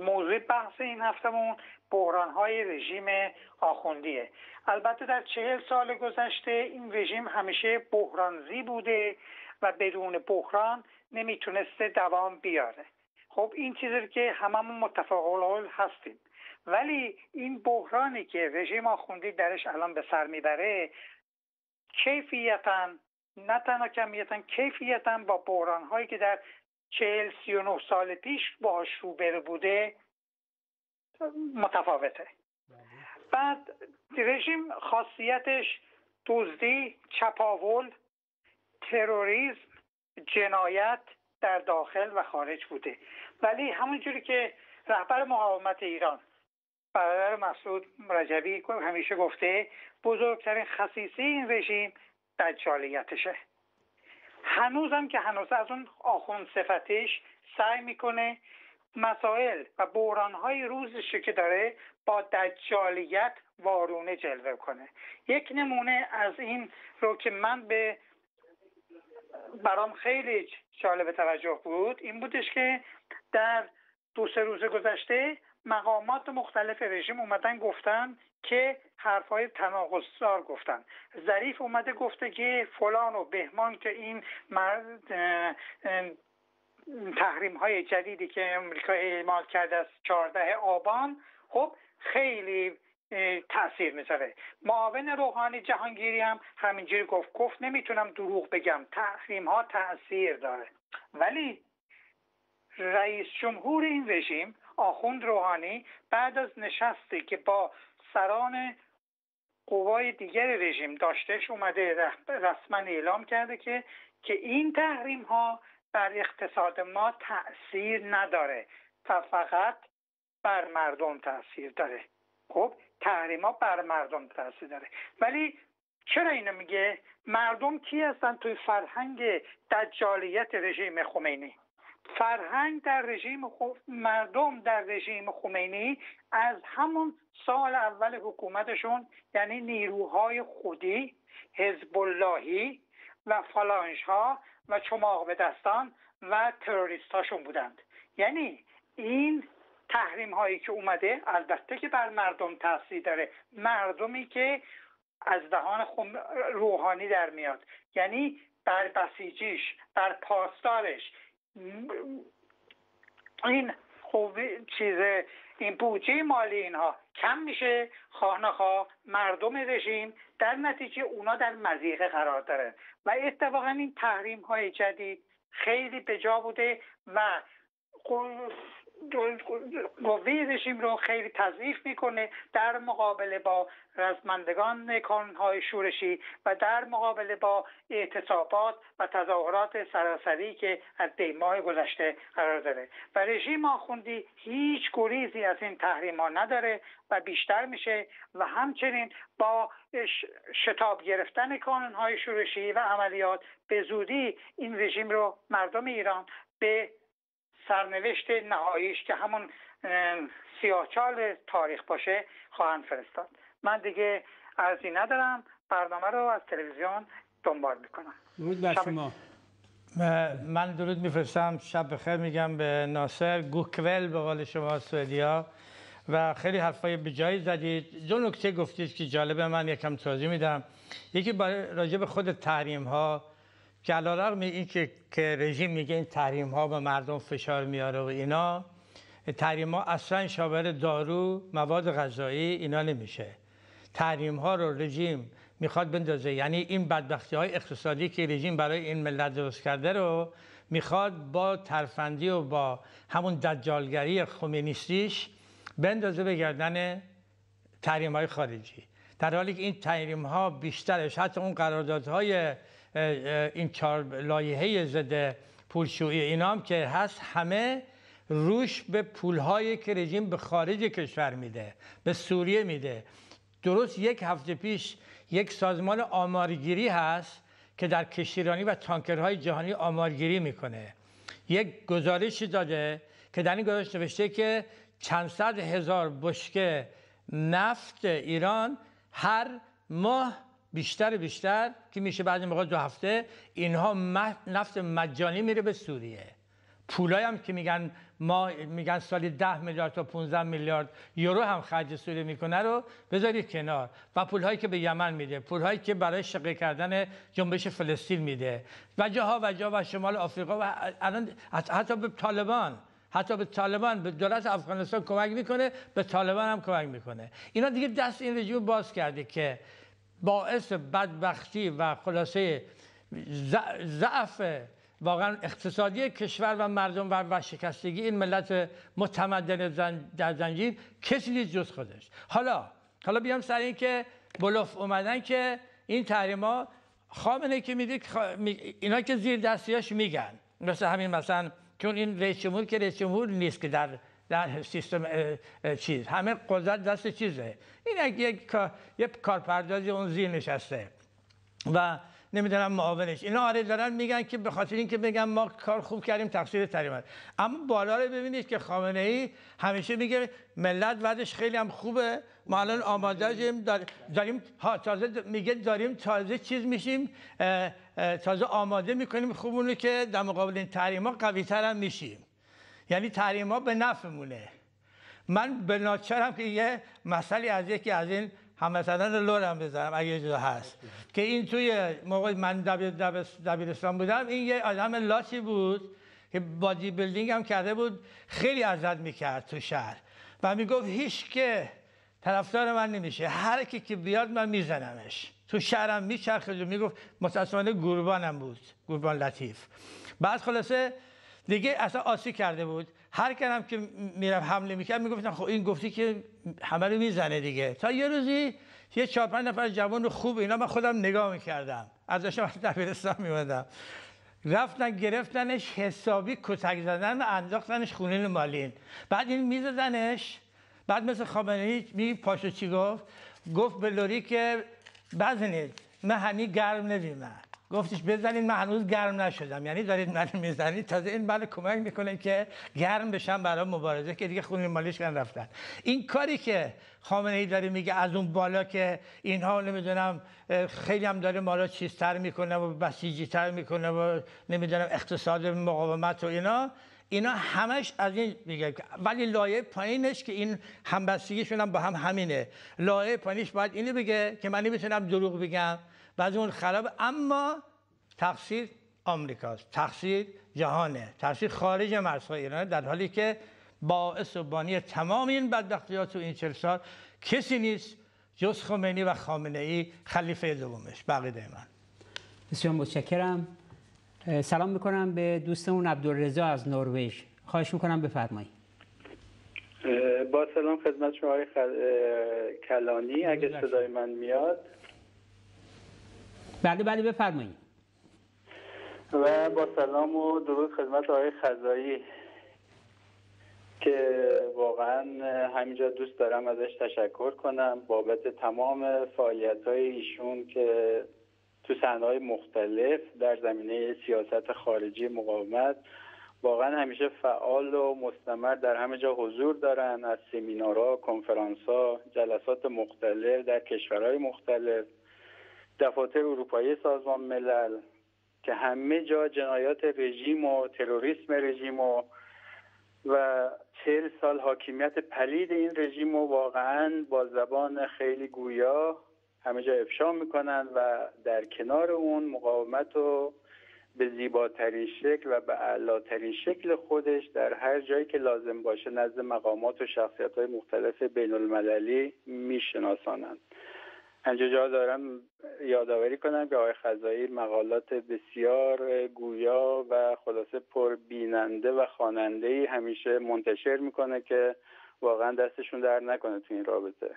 Speaker 5: موضوع بحث این هفتمون بحران های رژیم آخوندیه. البته در چهل سال گذشته این رژیم همیشه بحرانزی بوده و بدون بحران نمی‌تونسته دوام بیاره. خب این چیزی که هممون متفق هستیم. ولی این بحرانی که رژیم آخوندی درش الان به سر می‌بره کیفیتا نه تنها کمیتا کیفیتا با بحران هایی که در چهل سی و نه سال پیش باش روبرو بوده متفاوته. بعد رژیم خاصیتش دزدی چپاول تروریسم جنایت در داخل و خارج بوده. ولی همونجوری که رهبر مقاومت ایران برادر مسعود رجبی همیشه گفته بزرگترین خصیصه این رژیم دجالیتشه. هنوزم که هنوز از اون آخوند صفتش سعی می‌کنه مسائل و بحرانهای روزش که داره با دجالیت وارونه جلوه کنه. یک نمونه از این رو که من به برام خیلی جالب توجه بود این بودش که در دو سه روز گذشته مقامات مختلف رژیم اومدن گفتن که حرفهای تناقضدار گفتن. ظریف اومده گفته که فلان و بهمان که این تحریم های جدیدی که امریکا اعمال کرده از 14 آبان خب خیلی تاثیر می‌ذاره. معاون روحانی جهانگیری هم همینجوری گفت. گفت نمی‌تونم دروغ بگم. تحریم ها تاثیر داره. ولی رئیس جمهور این رژیم آخوند روحانی بعد از نشستی که با سران قوای دیگر رژیم داشتهش اومده رسما اعلام کرده که که این تحریم ها بر اقتصاد ما تاثیر نداره و فقط بر مردم تاثیر داره. خب تحریم ها بر مردم تاثیر داره. ولی چرا اینو میگه؟ مردم کی هستن توی فرهنگ دجالیت رژیم خمینی؟ فرهنگ در رژیم مردم در رژیم خمینی از همون سال اول حکومتشون یعنی نیروهای خودی حزب اللهی و فلانش ها و چماق به دستان و تروریست هاشون بودند. یعنی این تحریم هایی که اومده البته که بر مردم تاثیر داره مردمی که از دهان روحانی در میاد. یعنی بر بسیجیش بر پاسدارش این خوبی چیز این بودجه مالی اینها کم میشه. خواه مردم رژیم در نتیجه اونا در مزیقه قرار داره و اتفاقا این تحریم های جدید خیلی به جا بوده و قوه رژیم رو خیلی تضعیف می‌کنه در مقابله با رزمندگان کانونهای شورشی و در مقابله با اعتصابات و تظاهرات سراسری که از دیماه گذشته قرار داره. و رژیم آخوندی هیچ گریزی از این تحریم ها نداره و بیشتر میشه و همچنین با شتاب گرفتن کانونهای شورشی و عملیات به زودی این رژیم رو مردم ایران به سرنوشت نهاییش که همون سیاهچال تاریخ باشه خواهند فرستاد. من دیگه ارزی ندارم. برنامه رو از تلویزیون دنبال می‌کنم.
Speaker 1: درود بر شما.
Speaker 2: من درود میفرستم. شب بخیر میگم به ناصر. گوکول به قول شما سوئدیا. و خیلی حرفای بجایی زدید. دو نکته گفتید که جالبه من یکم توضیح میدم. یکی راجع به خود تحریم ها علیرغم این که, که رژیم میگه این تحریم ها به مردم فشار میاره و اینا. تحریم ها اصلا شامل دارو مواد غذایی اینا نمیشه. تحریم ها رو رژیم می‌خواد بندازه. یعنی این بدبختی های اقتصادی که رژیم برای این ملت درست کرده رو می‌خواد با ترفندی و با همون دجالگری خمینیستیش بندازه به گردن تحریم های خارجی. در حالی که این تحریم ها بیشترش حتی اون قراردادهای این چهار لایحه ضد پولشویی اینا هم که هست همه روش به پولهایی که رژیم به خارج کشور میده به سوریه میده. درست یک هفته پیش یک سازمان آمارگیری هست که در کشتیرانی و تانکرهای جهانی آمارگیری می‌کنه. یک گزارشی داده که در این گزارش نوشته که چند صد هزار بشکه نفت ایران هر ماه بیشتر بیشتر که میشه بعضی موقع دو هفته اینها نفت مجانی میره به سوریه. پولایی هم که میگن ما میگن سالی 10 میلیارد تا 15 میلیارد یورو هم خرج سوریه می‌کنه رو بذارید کنار. و پولهایی که به یمن میده پولهایی که برای شقه کردن جنبش فلسطین میده. و جاها و جا و شمال آفریقا و الان حتی به طالبان حتی به طالبان به دولت افغانستان کمک می‌کنه به طالبان هم کمک می‌کنه. اینا دیگه دست این رژیم باز کرده که باعث بدبختی و خلاصه ضعف واقعا اقتصادی کشور و مردم و شکستگی این ملت متمدن در زنجیر کسی نیست جز خودش. حالا حالا بیام سر این که بلوف اومدن که این تحریما خامنه که میده اینا که زیر دستیاش میگن. مثل همین مثلا چون این رئیس جمهور که رئیس جمهور نیست که در در سیستم چیز. همه قدرت دست چیزه. این یک یک کارپردازی اون زیر نشسته و نمی‌دونم معاونش. اینا آره دارن میگن که به خاطر اینکه بگن ما کار خوب کردیم تقصیر تریمت اما بالا رو ببینید که خامنه ای همیشه میگه ملت وضعش خیلی هم خوبه. ما الان آماده داریم ها تازه میگه داریم تازه چیز میشیم تازه آماده می‌کنیم خوبونه که در مقابل این تحریما قوی تر هم میشیم. یعنی تحریما به نفعمونه. من به ناچارم که یه مسئله از یکی از این همسنان لورم بذارم اگه جدا هست. که این توی موقع من دبیرستان بودم این یه آدم لاسی بود که بادی بیلدینگ هم کرده بود خیلی ازت می‌کرد تو شهر. و می‌گفت هیچ که طرفدار من نمیشه. هر کی که بیاد من میزنمش. تو شهرم میچرخید و می‌گفت متاسفانه گربانم بود گربان لطیف. بعد خلاصه دیگه اصلا آسی کرده بود. هر کدام که میرم حمله می‌کرد می‌گفتن خب این گفتی که همه رو می‌زنه دیگه. تا یه روزی یه چهار پنج نفر جوان خوب اینا من خودم نگاه می‌کردم. ازشون دبیرستان میومدم رفتن گرفتنش حسابی کتک زدن و انداختنش خونین مالین بعد این میزدنش بعد مثل خامنه‌ای می پاشو چی گفت؟ گفت به لوری که بزنید من هنی گرم نمیمن گفتش بزنید من هنوز گرم نشدم. یعنی دارید من می‌زنید. تازه این بله کمک می‌کنه که گرم بشم برای مبارزه که دیگه خون مالیش کن رفتن این کاری که خامنه ای داره میگه از اون بالا که اینها نمی‌دونم خیلی هم داره مالا چیزتر می‌کنه و بسیجی تر می‌کنه و نمی‌دونم اقتصاد مقاومت و اینا. اینا همش از این میگه ولی لایه پایینش که این همبستگیشون هم با هم همینه. لایه پایینش باید اینو بگه که من نمی‌تونم دروغ بگم. بعضی اون خراب اما تقصیر آمریکاست تقصیر جهانه تقصیر خارج مرزهای ایران در حالی که باعث و بانی تمام این بدبختیات تو این چل سال کسی نیست جز خمینی و خامنه ای خلیفه دومش بقیده من
Speaker 1: بسیار متشکرم. سلام می‌کنم به دوستمون عبدالرضا از نروژ. خواهش می‌کنم بفرمایید.
Speaker 6: با سلام خدمت شما کلانی. اگه صدای من میاد.
Speaker 1: بله بله بفرمایید.
Speaker 6: و با سلام و درود خدمت آقای خزایی که واقعا همینجا دوست دارم ازش تشکر کنم. بابت تمام فعالیت های ایشون که تو های مختلف در زمینه سیاست خارجی مقاومت واقعا همیشه فعال و مستمر در همه جا حضور دارن از سمینارها، کنفرانسها، جلسات مختلف در کشورهای مختلف. دفاتر اروپایی سازمان ملل که همه جا جنایات رژیم و تروریسم رژیم و و چهل سال حاکمیت پلید این رژیم و واقعا با زبان خیلی گویا همه جا افشا می‌کنن و در کنار اون مقاومت و به زیباترین شکل و به اعلاترین شکل خودش در هر جایی که لازم باشه نزد مقامات و شخصیت های مختلف بین المللی میشناسانند. اینجا جا دارم یادآوری کنم که آقای خزایی مقالات بسیار گویا و خلاصه پر بیننده و خواننده ای همیشه منتشر می‌کنه که واقعا دستشون در نکنه تو این رابطه.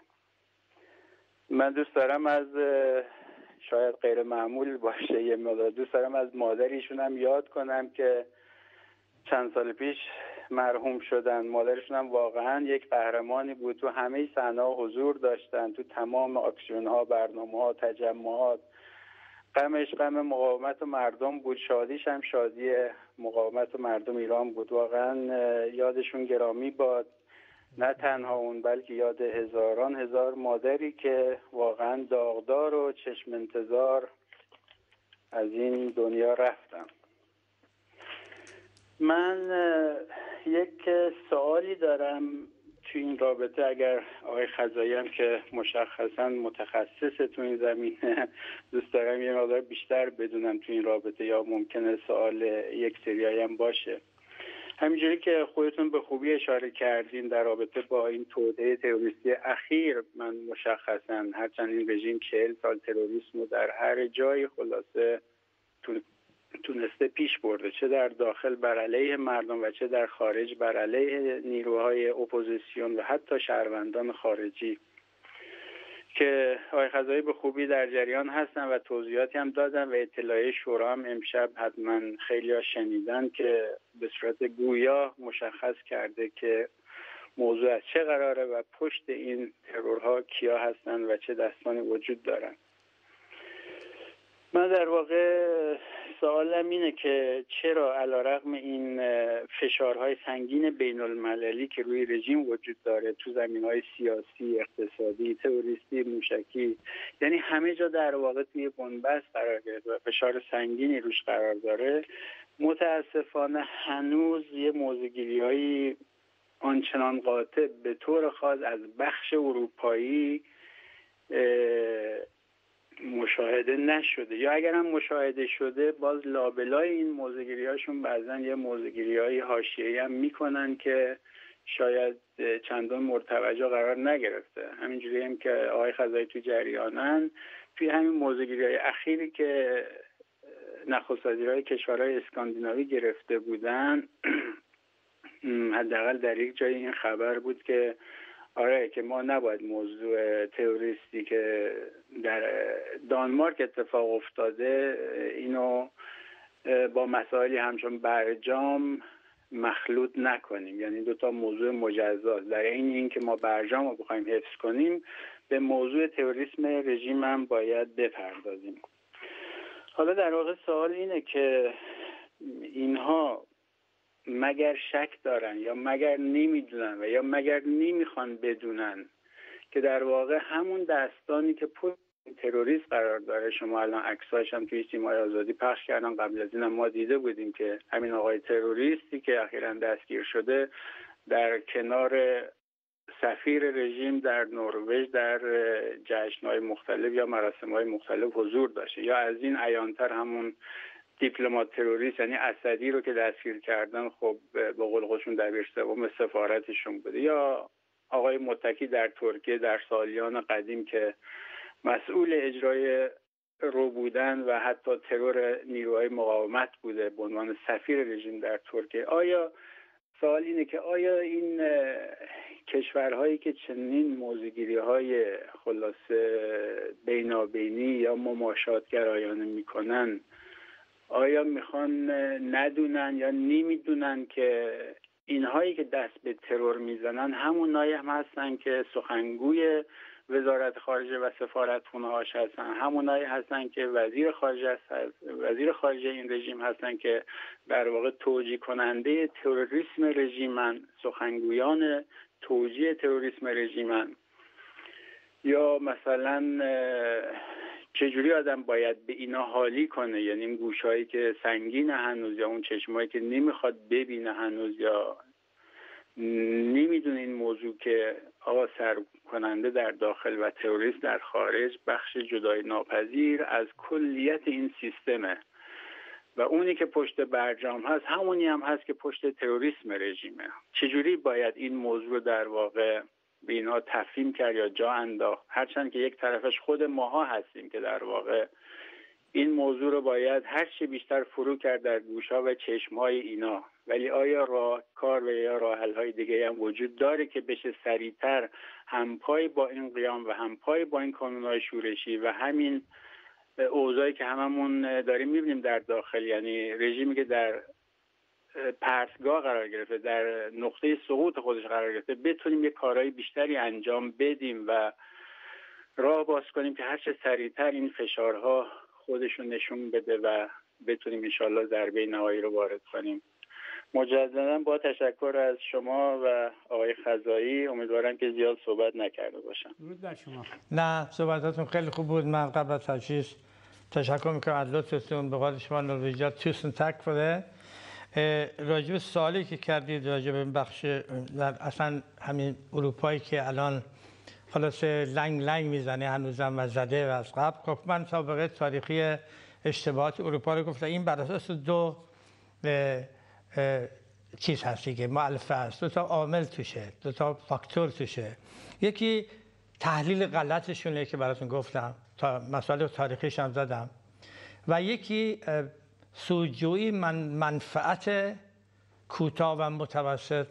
Speaker 6: من دوست دارم از شاید غیر معمول باشه یه مقدار دوست دارم از مادریشون هم یاد کنم که چند سال پیش مرحوم شدن. مادرشون هم واقعا یک قهرمانی بود. تو همه صحنه حضور داشتن. تو تمام اکسیون ها برنامه ها تجمعات. غمش غم مقاومت مردم بود. شادیش هم شادی مقاومت مردم ایران بود. واقعا یادشون گرامی باد. نه تنها اون بلکه یاد هزاران هزار مادری که واقعا داغدار و چشم انتظار از این دنیا رفتم من یک سوالی دارم تو این رابطه. اگر آقای خزایی هم که مشخصا متخصص تو این زمینه [LAUGHS] دوست دارم یه مقدار بیشتر بدونم تو این رابطه یا ممکنه سوال یک سریایی هم باشه. همینجوری که خودتون به خوبی اشاره کردین در رابطه با این توده تروریستی اخیر من مشخصا هرچند این رژیم چهل سال تروریسم رو در هر جای خلاصه تونسته پیش برده چه در داخل بر علیه مردم و چه در خارج بر علیه نیروهای اپوزیسیون و حتی شهروندان خارجی. که آقای خزایی به خوبی در جریان هستن و توضیحاتی هم دادن و اطلاعیه شورا هم امشب حتما خیلی ها شنیدن که به صورت گویا مشخص کرده که موضوع از چه قراره و پشت این ترورها کیا هستن و چه دستانی وجود دارن. من در واقع سوالم اینه که چرا علا رقم این فشارهای سنگین بین المللی که روی رژیم وجود داره تو زمین های سیاسی، اقتصادی، تروریستی، موشکی یعنی همه جا در واقع توی بنبست قرار گرفته و فشار سنگینی روش قرار داره متاسفانه هنوز یه موزگیری آنچنان قاطع به طور خاص از بخش اروپایی مشاهده نشده. یا اگر هم مشاهده شده باز لابلای این موزگیری هاشون بعضا یه موزگیری های حاشیه‌ای هم می‌کنن که شاید چندان مرتوجه قرار نگرفته. همینجوری هم که آقای خزایی تو جریانن توی همین موزگیری های اخیری که نخست های کشورهای اسکاندیناوی گرفته بودن [CLEARS THROAT] حداقل در یک جای این خبر بود که آره که ما نباید موضوع تروریستی که در دانمارک اتفاق افتاده اینو با مسائلی همچون برجام مخلوط نکنیم. یعنی دو تا موضوع مجزاست در این اینکه ما برجام رو بخوایم حفظ کنیم به موضوع تروریسم رژیم هم باید بپردازیم. حالا در واقع سوال اینه که اینها مگر شک دارن یا مگر نمی‌دونن و یا مگر نمی‌خوان بدونن که در واقع همون دستانی که پشت تروریست قرار داره شما الان عکساش هم توی سیمای آزادی پخش کردن قبل از این ما دیده بودیم که همین آقای تروریستی که اخیرا دستگیر شده در کنار سفیر رژیم در نروژ در جشنهای مختلف یا مراسمهای مختلف حضور داشته یا از این ایانتر همون دیپلمات تروریست یعنی اسدی رو که دستگیر کردن خب به قول خودشون دبیر سوم سفارتشون بوده. یا آقای متکی در ترکیه در سالیان قدیم که مسئول اجرای رو بودن و حتی ترور نیروهای مقاومت بوده به عنوان سفیر رژیم در ترکیه. آیا سوال اینه که آیا این کشورهایی که چنین موزگیری های خلاصه بینابینی یا مماشات گرایانه می‌کنن آیا می‌خوان ندونن یا نمی‌دونن که اینهایی که دست به ترور می‌زنن همون هم هستن که سخنگوی وزارت خارجه و سفارت هاش هستن؟ همونایی هستن که وزیر خارجه وزیر خارجه این رژیم هستن که در واقع توجیه کننده تروریسم رژیمن سخنگویان توجیه تروریسم رژیمن. یا مثلا چجوری آدم باید به اینا حالی کنه؟ یعنی این گوشهایی که سنگین هنوز یا اون چشمایی که نمی‌خواد ببینه هنوز یا نمی‌دونه این موضوع که آقا سر کننده در داخل و تروریست در خارج بخش جدای ناپذیر از کلیت این سیستمه و اونی که پشت برجام هست همونی هم هست که پشت تروریسم رژیمه. چجوری باید این موضوع در واقع به اینها تفهیم کرد یا جا انداخت. هرچند که یک طرفش خود ماها هستیم که در واقع این موضوع رو باید هر چی بیشتر فرو کرد در گوشا و چشمهای اینا. ولی آیا راه کار و یا راه های دیگه هم وجود داره که بشه سریعتر همپای با این قیام و همپای با این های شورشی و همین اوضاعی که هممون داریم می‌بینیم در داخل؟ یعنی رژیمی که در پرتگاه قرار گرفته در نقطه سقوط خودش قرار گرفته. بتونیم یه کارهای بیشتری انجام بدیم و راه باز کنیم که هرچه سریعتر این فشارها خودشون نشون بده و بتونیم انشالله ضربه نهایی رو وارد کنیم. مجددا با تشکر از شما و آقای خزایی امیدوارم که زیاد صحبت نکرده باشم.
Speaker 1: درود بر شما.
Speaker 2: نه صحبتاتون خیلی خوب بود. من قبل از تشکر می‌کنم از لطفتون. به قول شما نروژیا توسن تک فده راجب سوالی که کردید راجب بخش اصلا همین اروپایی که الان خلاص لنگ لنگ می‌زنه هنوزم و زده و از قبل. خب من سابقه تاریخی اشتباهات اروپا رو گفتم. این بر اساس دو چیز هستی که معلفه است دو تا عامل توشه. دو تا فاکتور توشه. یکی تحلیل غلطشونه که براتون گفتم. تا مسئله تاریخیش هم زدم. و یکی سوجوی من منفعت کوتاه و متوسط.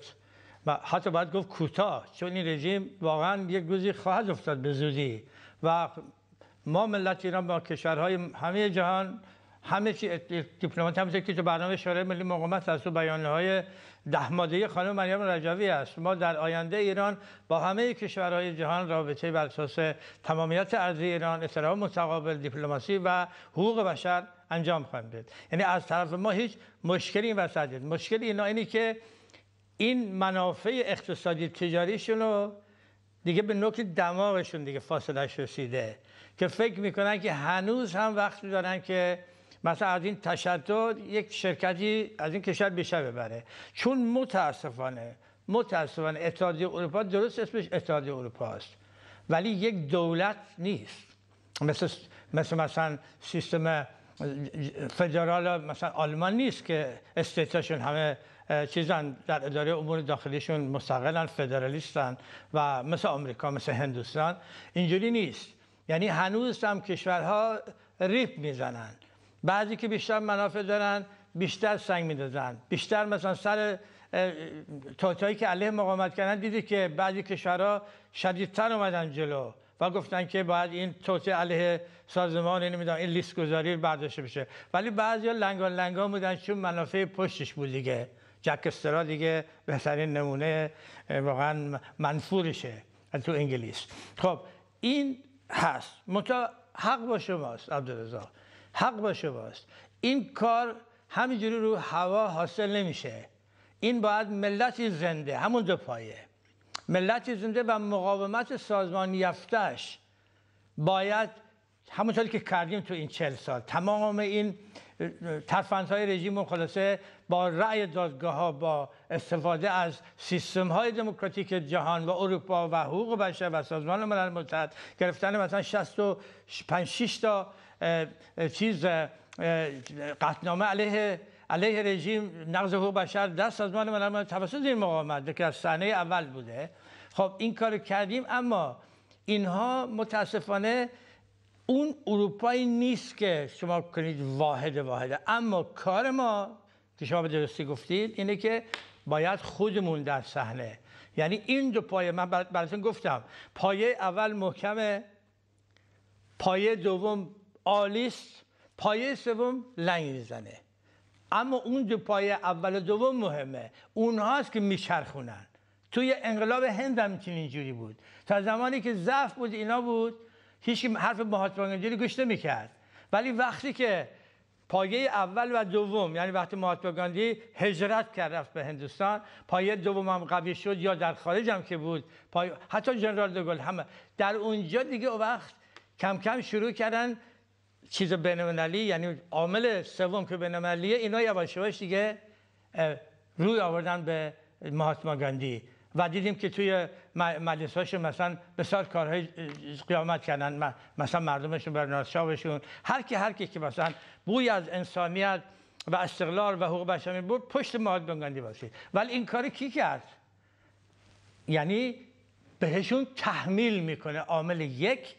Speaker 2: و حتی باید گفت کوتاه چون این رژیم واقعا یک روزی خواهد افتاد به زودی. و ما ملت ایران با کشورهای همه جهان همه چی دیپلمات هم که تو برنامه شورای ملی مقاومت از تو بیانیه های ده ماده خانم مریم رجوی است ما در آینده ایران با همه کشورهای جهان رابطه بر اساس تمامیت ارضی ایران احترام متقابل دیپلماسی و حقوق بشر انجام خواهیم داد. یعنی از طرف ما هیچ مشکلی این وسط نیست. مشکل اینا اینی که این منافع اقتصادی تجاریشون رو دیگه به نوک دماغشون دیگه فاصله رسیده که فکر می‌کنن که هنوز هم وقتی دارن که مثلا از این تشدد یک شرکتی از این کشور بیشتر ببره. چون متاسفانه متاسفانه اتحادیه اروپا درست اسمش اتحادیه اروپا است. ولی یک دولت نیست. مثل مثل مثلا سیستم فدرال مثلا آلمان نیست که استیتاشون همه چیزن در اداره امور داخلیشون مستقلن فدرالیستن و مثل آمریکا مثل هندوستان. اینجوری نیست. یعنی هنوز هم کشورها ریپ می‌زنن. بعضی که بیشتر منافع دارن بیشتر سنگ میدازن بیشتر مثلا سر توتایی که علیه مقاومت کردن دیدی که بعضی کشورها شدیدتر اومدن جلو. و گفتن که باید این توتی علیه سازمان نمی‌دونم این لیست گذاری برداشته بشه. ولی بعضی لنگان لنگان بودن چون منافع پشتش بود دیگه. جک استرا دیگه بهترین نمونه واقعا منفورشه تو انگلیس. خب این هست. متا حق با شماست عبدالرزا حق با شماست. این کار همینجوری رو هوا حاصل نمیشه. این باید ملتی زنده همون دو پایه. ملتی زنده و مقاومت سازمان یفتش باید همونطوری که کردیم تو این چل سال تمام این های رژیم خلاصه با رأی دادگاه ها با استفاده از سیستم های دموکراتیک جهان و اروپا و حقوق بشر و سازمان ملل متحد گرفتن مثلا 65 6 تا چیز قطنامه علیه علیه رژیم نقض حقوق بشر در سازمان ملل متحد توسط این مقاومت که از صحنه اول بوده. خب این کار کردیم اما اینها متاسفانه اون اروپایی نیست که شما کنید واحد واحده اما کار ما که شما به درستی گفتید اینه که باید خودمون در صحنه. یعنی این دو پایه من براتون گفتم پایه اول محکمه پایه دوم آلیست پایه سوم لنگ می‌زنه. اما اون دو پایه اول و دوم مهمه. اونهاست که میچرخونن. توی انقلاب هند هم اینجوری بود. تا زمانی که ضعف بود اینا بود. هیچ حرف مهاتما گاندی گوش نمی‌کرد. ولی وقتی که پایه اول و دوم یعنی وقتی مهاتما گاندی هجرت کرد رفت به هندوستان پایه دوم هم قوی شد یا در خارج هم که بود پای... حتی جنرال دوگل همه در اونجا دیگه وقت کم کم شروع کردن چیز بین‌المللی یعنی عامل سوم که بین‌المللیه اینا یواش یواش دیگه روی آوردن به مهاتما گاندی و دیدیم که توی مجلس مثلا بسیار کارهای قیامت کردن. مثلا مردمشون برنارد شاوشون هر کی هر کی که مثلا بوی از انسانیت و استقلال و حقوق بشر بود پشت مهاد بنگاندی باشید. ولی این کاری کی کرد؟ یعنی بهشون تحمیل می‌کنه. عامل یک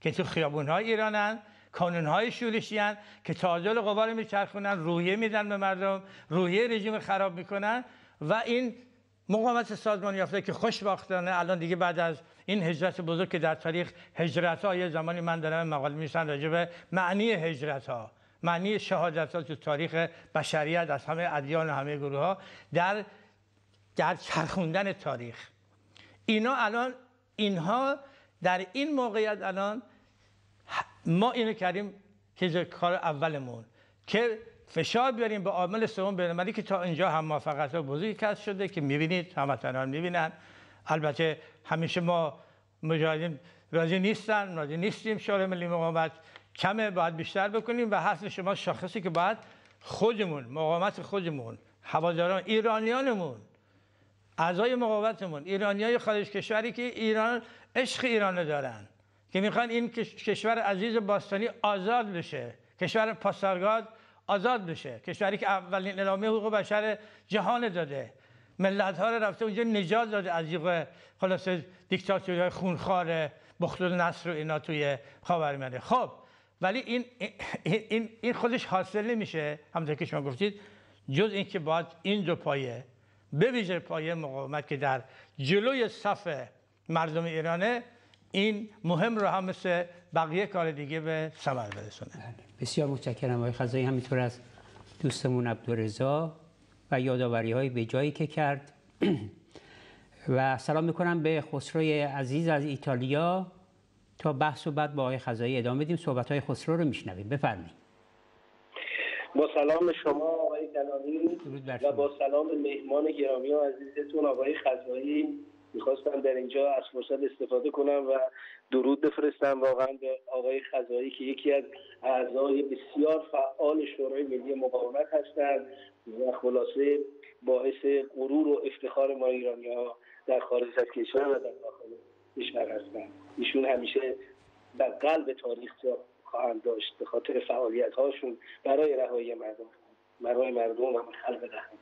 Speaker 2: که تو خیابون های ایرانن کانون های شورشی هن که تاجل قوا رو میچرخونن روحیه میدن به مردم روحیه رژیم خراب می‌کنن و این مقاومت سازمان یافته که خوشبختانه الان دیگه بعد از این هجرت بزرگ که در تاریخ هجرت ها یه زمانی من دارم مقاله میشن راجع به معنی هجرت ها معنی شهادت ها تو تاریخ بشریت از همه ادیان و همه گروه ها در در چرخوندن تاریخ. اینا الان اینها در این موقعیت الان ما اینو کردیم که کار اولمون. که فشار بیاریم به عامل سوم بینالمللی که تا اینجا هم موافقت بزرگی کسب شده که می‌بینید هموطنان می‌بینن. البته همیشه ما مجاهدین راضی نیستن راضی نیستیم شورای ملی مقاومت. کمه باید بیشتر بکنیم و حسن شما شاخصی که باید خودمون مقاومت خودمون هواداران ایرانیانمون اعضای مقاومتمون ایرانی های خارج کشوری که ایران عشق ایران دارن. که می‌خوان این کشور عزیز باستانی آزاد بشه. کشور پاسارگاد آزاد بشه. کشوری که اولین اعلامیه حقوق بشر جهان داده. ملت ها رفته اونجا نجات داده. از یه خلاصه دیکتاتوری های خونخوار بخت نصر و اینا توی خاورمیانه خب ولی این این این خودش حاصل نمیشه. همونطور که شما گفتید جز اینکه باید این دو پایه به ویژه پایه مقاومت که در جلوی صف مردم ایرانه این مهم رو هم مثل بقیه کار دیگه به ثمر برسونه.
Speaker 1: بسیار متشکرم آقای خزایی. همینطور از دوستمون عبدالرضا و یادآوری های به جایی که کرد. [CLEARS THROAT] و سلام می‌کنم به خسروی عزیز از ایتالیا. تا بحث و بعد با آقای خزایی ادامه بدیم. صحبت های خسرو رو میشنویم. بفرمایید.
Speaker 7: با سلام شما آقای کلامی و با سلام مهمان گرامی و عزیزتون آقای خزایی. می‌خواستم در اینجا از فرصت استفاده کنم و درود بفرستم واقعا به آقای خزایی که یکی از اعضای بسیار فعال شورای ملی مقاومت هستند و خلاصه باعث غرور و افتخار ما ایرانی ها در خارج از کشور و در داخل کشور هستند. ایشون همیشه در قلب تاریخ خواهند داشت به خاطر فعالیت هاشون برای رهایی مردم. برای مردم و خلق رحمت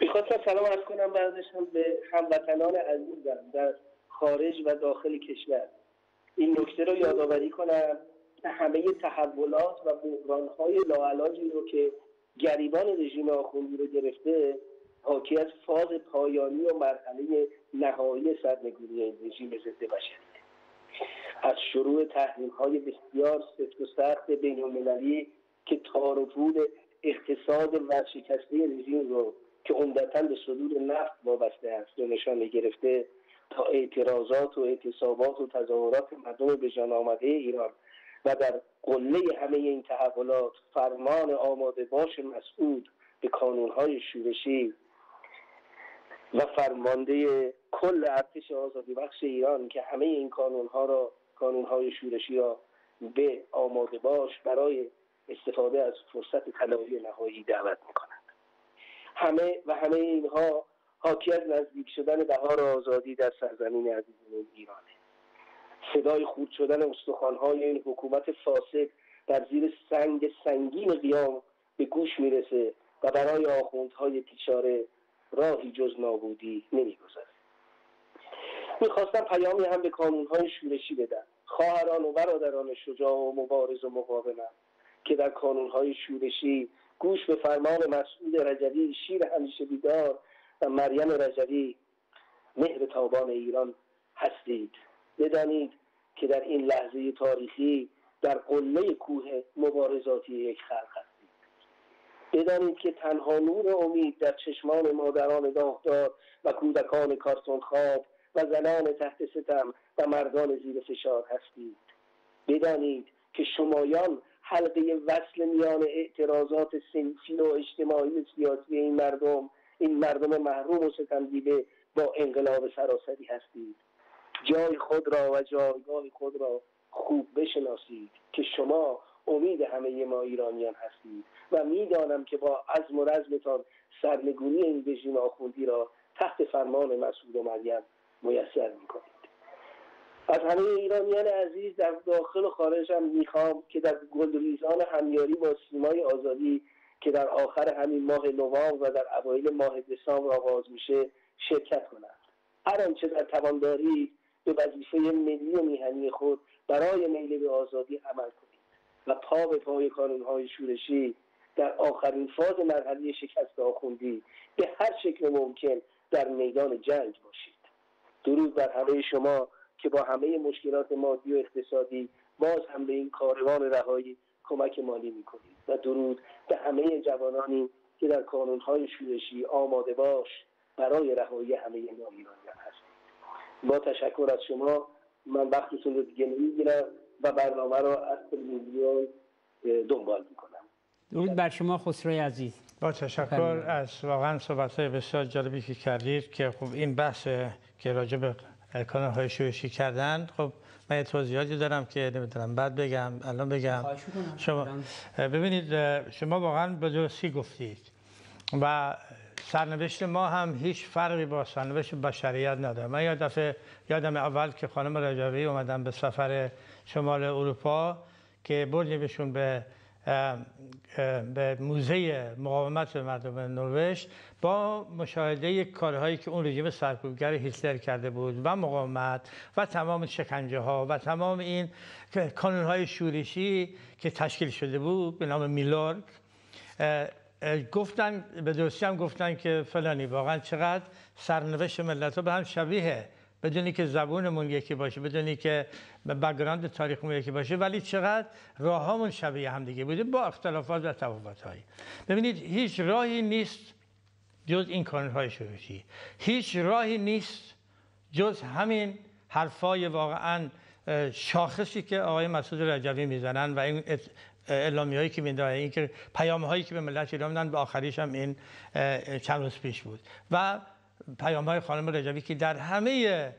Speaker 7: می‌خواستم سلام از کنم بعدش هم به هموطنان عزیزم در خارج و داخل کشور. این نکته رو یادآوری کنم. همه تحولات و بحرانهای لاعلاجی رو که گریبان رژیم آخوندی رو گرفته حاکی از فاز پایانی و مرحله نهایی سرنگونی این رژیم ضد بشری. از شروع تحریم های بسیار سفت و سخت بین المللی که تار و پود اقتصاد ورشکسته رژیم رو که عمدتا به صدور نفت وابسته است. و نشان گرفته تا اعتراضات و اعتصابات و تظاهرات مردم به جان آمده ایران و در قله همه این تحولات فرمان آماده باش مسعود به کانونهای شورشی و فرمانده کل ارتش آزادی بخش ایران که همه این کانونها را کانونهای شورشی را به آماده باش برای استفاده از فرصت طلایی نهایی دعوت می‌کنند همه و همه اینها حاکی از نزدیک شدن بهار آزادی در سرزمین عزیزمون ایرانه. صدای خورد شدن استخوانهای این حکومت فاسد در زیر سنگ سنگین قیام به گوش می‌رسه و برای آخوندهای پیشاره راهی جز نابودی نمی‌گذاره. می‌خواستم پیامی هم به کانونهای شورشی بدم. خواهران و برادران شجاع و مبارز و مقاومت که در کانونهای شورشی گوش به فرمان مسعود رجوی شیر همیشه بیدار و مریم رجوی مهر تابان ایران هستید. بدانید که در این لحظه تاریخی در قله کوه مبارزاتی یک خلق هستید. بدانید که تنها نور امید در چشمان مادران داغدار و کودکان کارتون خواب و زنان تحت ستم و مردان زیر فشار هستید. بدانید که شمایان حلقه وصل میان اعتراضات سنفی و اجتماعی و سیاسی این مردم این مردم محروم و ستمدیده با انقلاب سراسری هستید. جای خود را و جایگاه خود را خوب بشناسید که شما امید همه ما ایرانیان هستید. و می‌دانم که با عزم و رزمتان سرنگونی این رژیم آخوندی را تحت فرمان مسعود و مریم میسر می‌کنید از همه ایرانیان عزیز در داخل و خارج هم می‌خوام که در گلریزان همیاری با سیمای آزادی که در آخر همین ماه نوامبر و در اوایل ماه دسامبر آغاز میشه شرکت کنند. هر آنچه در توان دارید به وظیفه ملی و میهنی خود برای میل به آزادی عمل کنید و پا به پای کانونهای شورشی در آخرین فاز مرحله شکست آخوندی به هر شکل ممکن در میدان جنگ باشید. درود بر همه شما. که با همه مشکلات مادی و اقتصادی باز هم به این کاروان رهایی کمک مالی می‌کنید و درود به همه جوانانی که در کانونهای شورشی آماده باش برای رهایی همه ما ایرانیان هستید. با تشکر از شما من وقتتون رو دیگه نمی‌گیرم و برنامه رو از تلویزیون دنبال می‌کنم.
Speaker 1: درود بر شما خسروی عزیز.
Speaker 2: با تشکر از واقعا صحبت های بسیار جالبی که کردید که خب این بحث که راجع به کانال های شویشی کردن. خب من یه توضیحاتی دارم که نمی‌دونم. بعد بگم الان بگم. شما ببینید شما واقعا به درستی گفتید. و سرنوشت ما هم هیچ فرقی با سرنوشت بشریت نداره. من یاد دفعه یادم اول که خانم رجوی اومدن به سفر شمال اروپا که بردیمشون به به موزه مقاومت مردم نروژ با مشاهده کارهایی که اون رژیم سرکوبگر هیتلر کرده بود و مقاومت و تمام شکنجه ها و تمام این کانون های شورشی که تشکیل شده بود به نام میلورگ گفتن به درستی هم گفتن که فلانی واقعا چقدر سرنوشت ملت ها به هم شبیه بدونی که زبونمون یکی باشه بدونی که بگراند تاریخمون یکی باشه ولی چقدر راهامون شبیه هم دیگه بوده با اختلافات و تفاوت‌هایی. ببینید هیچ راهی نیست جز این کانون‌های شروعی. هیچ راهی نیست جز همین حرفای واقعا شاخصی که آقای مسعود رجوی می‌زنن و این اعلامی هایی که میدن این که پیام هایی که به ملت ایران میدن به آخریش هم این چند روز پیش بود. و پیام های خانم رجوی که در همه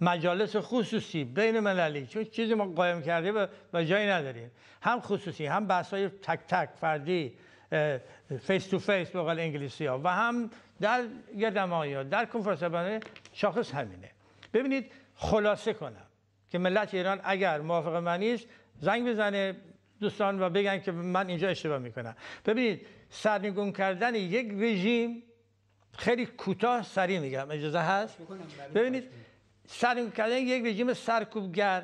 Speaker 2: مجالس خصوصی بین‌المللی چون چیزی ما قایم کرده و جایی نداریم. هم خصوصی هم بحث های تک تک فردی face to face به قول انگلیسی ها و هم در گردمایی ها در کنفرانس شاخص همینه. ببینید خلاصه کنم که ملت ایران اگر موافق من زنگ بزنه دوستان و بگن که من اینجا اشتباه می‌کنم. ببینید سرنگون کردن یک رژیم خیلی کوتاه سریع میگم اجازه هست؟ ببینید سرنگون کردن یک رژیم سرکوبگر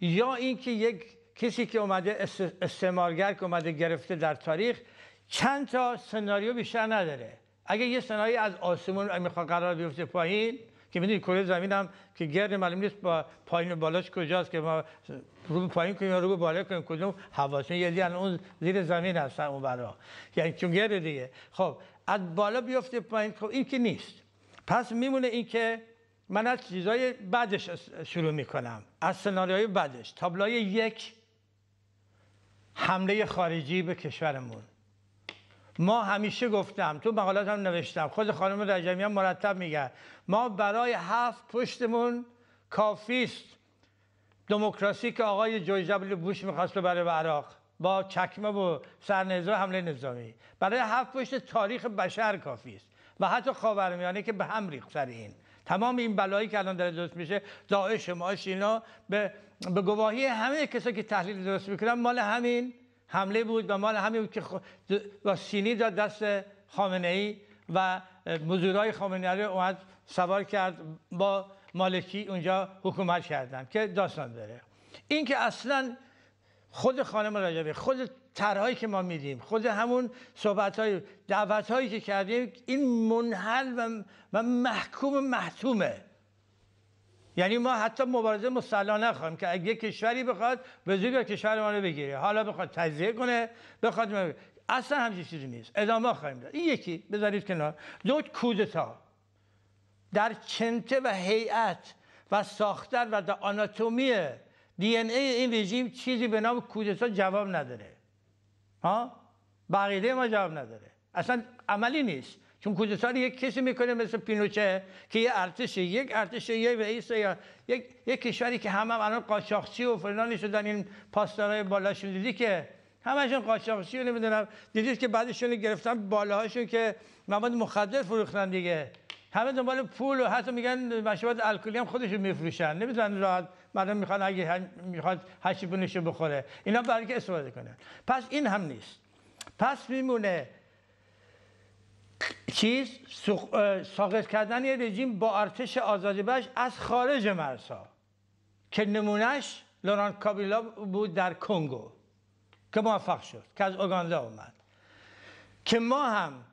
Speaker 2: یا اینکه یک کسی که اومده استعمارگر که اومده گرفته در تاریخ چند تا سناریو بیشتر نداره. اگه یه سناریو از آسمون می‌خواد قرار بیفته پایین که می‌دونید کره زمین هم که گرد معلوم نیست با پایین بالاش کجاست که ما رو پایین کنیم رو به بالا کنیم کدوم حواسه یه اون زیر زمین هستن اون برا. یعنی چون گرد دیگه. خب از بالا بیفته پایین خب این که نیست. پس میمونه این که من از چیزای بعدش شروع می‌کنم. از سناریوهای بعدش تابلوی یک حمله خارجی به کشورمون. ما همیشه گفتم تو مقالات هم نوشتم خود خانم رجمی هم مرتب میگه ما برای هفت پشتمون کافیست. دموکراسی که آقای جوی جبل بوش می‌خواست به عراق. با چکمه و سرنزا حمله نظامی. برای هفت پشت تاریخ بشر کافی است. و حتی خاورمیانه که به هم ریخت سر این. تمام این بلایی که الان داره درست میشه داعش ماش اینا به, به گواهی همه کسایی که تحلیل درست می‌کنن مال همین حمله بود و مال همین بود که با سینی داد دست خامنه ای و مزورای خامنه ای اومد سوار کرد با مالکی اونجا حکومت کردن که داستان داره. این که اصلا خود خانم رجبی خود طرحهایی که ما میدیم خود همون صحبت های دعوت هایی که کردیم این منحل و, و محکوم محتومه. یعنی ما حتی مبارزه مسلح نخواهیم که اگه کشوری بخواد به زور کشور ما رو بگیره. حالا بخواد تجزیه کنه بخواد اصلا همچین چیزی نیست. ادامه خواهیم داد. این یکی. بذارید کنار. دو کودتا. در چنته و هیئت و ساختار و در آناتومی دی این ای این رژیم چیزی به نام کودتا جواب نداره. ها؟ بقیده ما جواب نداره. اصلا عملی نیست. چون کودتا یک کسی می‌کنه مثل پینوچه که یه ارتش یک ارتش یک رئیس یا یک یک کشوری که همه هم الان قاچاقچی و فلانی شدن این پاسدارای بالاشون دیدی که همشون قاچاقچی و نمی‌دونم دیدید که بعدشون گرفتن بالاهاشون که مواد مخدر فروختن دیگه. همه دنبال پول و حتی میگن مشروبات الکلی هم خودشون میفروشن. نمی‌تونن راحت مردم می‌خوان اگه می‌خواد هشی بونشو بخوره. اینا برای که استفاده کنه پس این هم نیست. پس میمونه چیز؟ ساقط کردن یه رژیم با ارتش آزادی بش از خارج مرزها. که نمونهش لوران کابیلا بود در کنگو. که موفق شد. که از اوگاندا اومد. که ما هم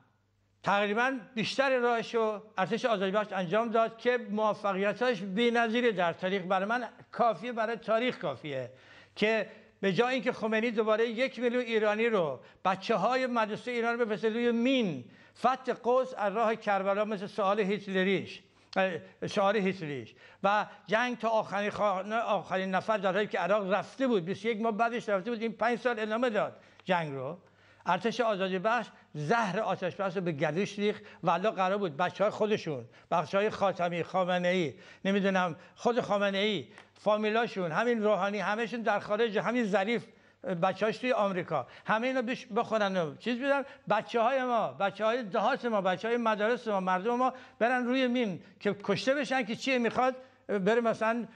Speaker 2: تقریبا بیشتر راهش رو ارتش آزادی بخش انجام داد که موفقیتاش بی‌نظیره در تاریخ برای من کافیه برای تاریخ کافیه. که به جای اینکه خمینی دوباره یک میلیون ایرانی رو بچه های مدرسه ایران به روی مین فتح قوس از راه کربلا مثل سوال هیتلریش شعار هیتلریش. و جنگ تا آخرین, آخرین نفر در حالی که عراق رفته بود 21 ماه بعدش رفته بود این 5 سال ادامه داد جنگ رو. ارتش آزادی بخش زهر آتش بخش رو به گلوش ریخ و قرار بود بچه های خودشون بچه های خاتمی خامنه ای نمی‌دونم خود خامنه ای فامیلاشون همین روحانی همشون در خارج همین ظریف بچه‌هاش توی آمریکا همه اینا بخورن چیز بیدن بچه های ما بچه های دهات ما بچه های مدارس ما مردم ما برن روی مین که کشته بشن که چیه می‌خواد؟ بره مثلا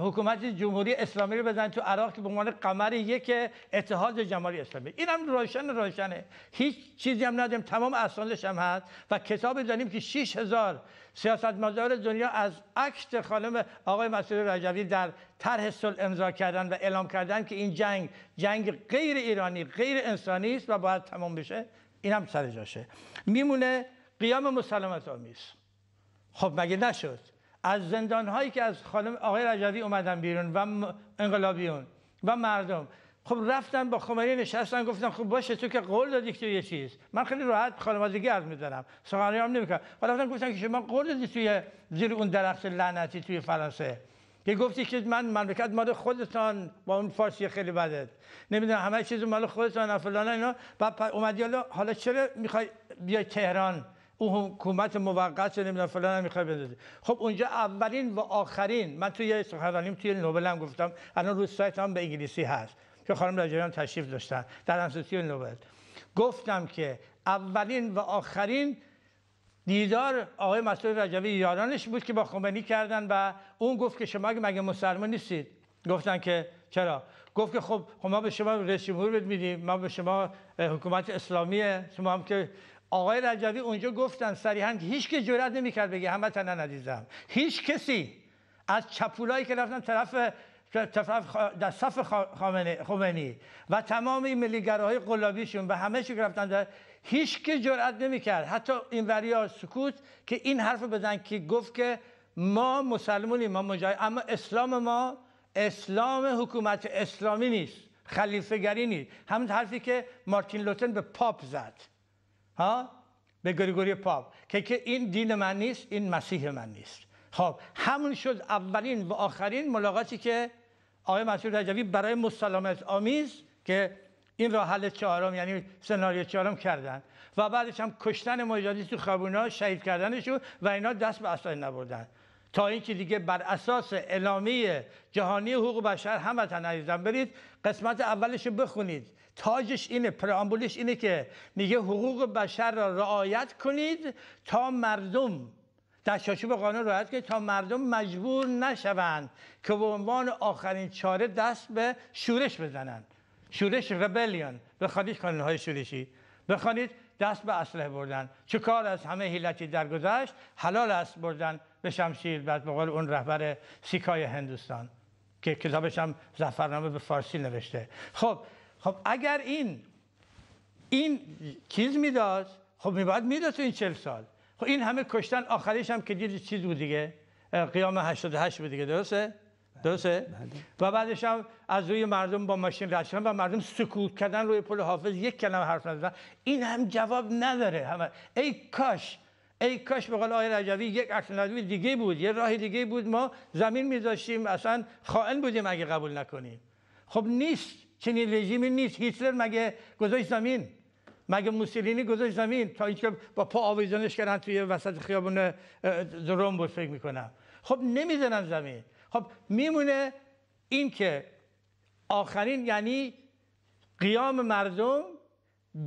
Speaker 2: حکومت جمهوری اسلامی رو بزن تو عراق که به عنوان قمر یک اتحاد جمهوری اسلامی. اینم روشن روشنه. هیچ چیزی هم نداریم. تمام اسنادش هم هست. و کتابی داریم که 6000 سیاستمدار دنیا از عکس خانم آقای مسئول رجوی در طرح صلح امضا کردن و اعلام کردن که این جنگ جنگ غیر ایرانی غیر انسانی است و باید تمام بشه. این هم سر جاشه. میمونه قیام مسلمت آمیز خب مگه نشد؟ از زندان هایی که از خانم آقای رجوی اومدن بیرون و انقلابیون و مردم خب رفتن با خمینی نشستن گفتن خب باشه تو که قول دادی که یه چیز. من خیلی راحت خانوادگی عرض میدارم. سخنرانی هم نمی‌کنم. خب رفتن گفتن که شما قول دادی توی زیر اون درخت لعنتی توی فرانسه. که گفتی که من مملکت مال خودتان با اون فارسی خیلی بدت نمی‌دونم همه چیز مال خودتان فلان اینا. بعد اومدی حالا چرا می‌خوای بیای تهران؟ او حکومت موقت نمی‌دونم فلان می‌خوای بندازی خب اونجا اولین و آخرین من توی سخنرانیم توی نوبل هم گفتم الان روی سایت هم به انگلیسی هست. که خانم رجبی تشریف داشتن در انستیتوی نوبل. گفتم که اولین و آخرین دیدار آقای مسئول رجوی یارانش بود که با خمینی کردن و اون گفت که شما مگه مسلمان نیستید. گفتن که چرا؟ گفت که خب, خب ما به شما رئیس جمهور میدیم ما به شما حکومت اسلامیه شما هم که آقای رجوی اونجا گفتن صریحا هیچ که جرئت نمی‌کرد بگه هموطنان ندیدم هیچ کسی. از چپولایی که رفتن طرف در صف خمینی و تمام این ملیگراهای قلابیشون و همه که رفتن در هیچ که جرئت نمی‌کرد. حتی این وریا سکوت که این حرف بزن که گفت که ما مسلمونیم ما مجاهد اما اسلام ما اسلام حکومت اسلامی نیست خلیفه گری نیست. همون حرفی که مارتین لوتن به پاپ زد. ها به گریگوری پاپ که که این دین من نیست این مسیح من نیست خب همون شد اولین و آخرین ملاقاتی که آقای مسعود رجوی برای مسلمت آمیز که این راه حل چهارم یعنی سناریو چهارم کردن و بعدش هم کشتن مجاهدین تو خیابونا شهید کردنشون و اینا دست به اصلاح نبردن تا اینکه دیگه بر اساس اعلامیه جهانی حقوق بشر هموطن عزیزم برید قسمت اولش رو بخونید تاجش اینه پرامبولش اینه که میگه حقوق بشر را رعایت کنید تا مردم در چارچوب قانون رعایت کنید تا مردم مجبور نشوند که به عنوان آخرین چاره دست به شورش بزنند. شورش ربلیون بخوانید قانون های شورشی. بخوانید دست به اسلحه بردن. چه کار از همه حیلتی درگذشت؟ حلال است بردن به شمشیر. بعد به قول اون رهبر سیکای هندوستان که کتابش هم زفرنامه به فارسی نوشته. خب خب اگر این این چیز می‌داد خب میباید می‌داد تو این چل سال. خب این همه کشتن آخریش هم که دید چیز بود دیگه. قیام 88 بود دیگه. درسته؟ درسته؟ بله. و بعدش هم از روی مردم با ماشین رد و مردم سکوت کردن روی پل حافظ. یک کلمه حرف نزدن. این هم جواب نداره. همه ای کاش ای کاش به قول آقای رجوی یک ندوی دیگه بود. یه راه دیگه بود. ما زمین میذاشتیم. اصلا خائن بودیم اگه قبول نکنیم. خب نیست. چنین رژیمی نیست. هیتلر مگه گذاشت زمین؟ مگه موسولینی گذاشت زمین؟ تا اینکه با پا آویزانش کردن توی وسط خیابون روم فکر می‌کنم. خب نمی‌زنن زمین. خب میمونه این که آخرین یعنی قیام مردم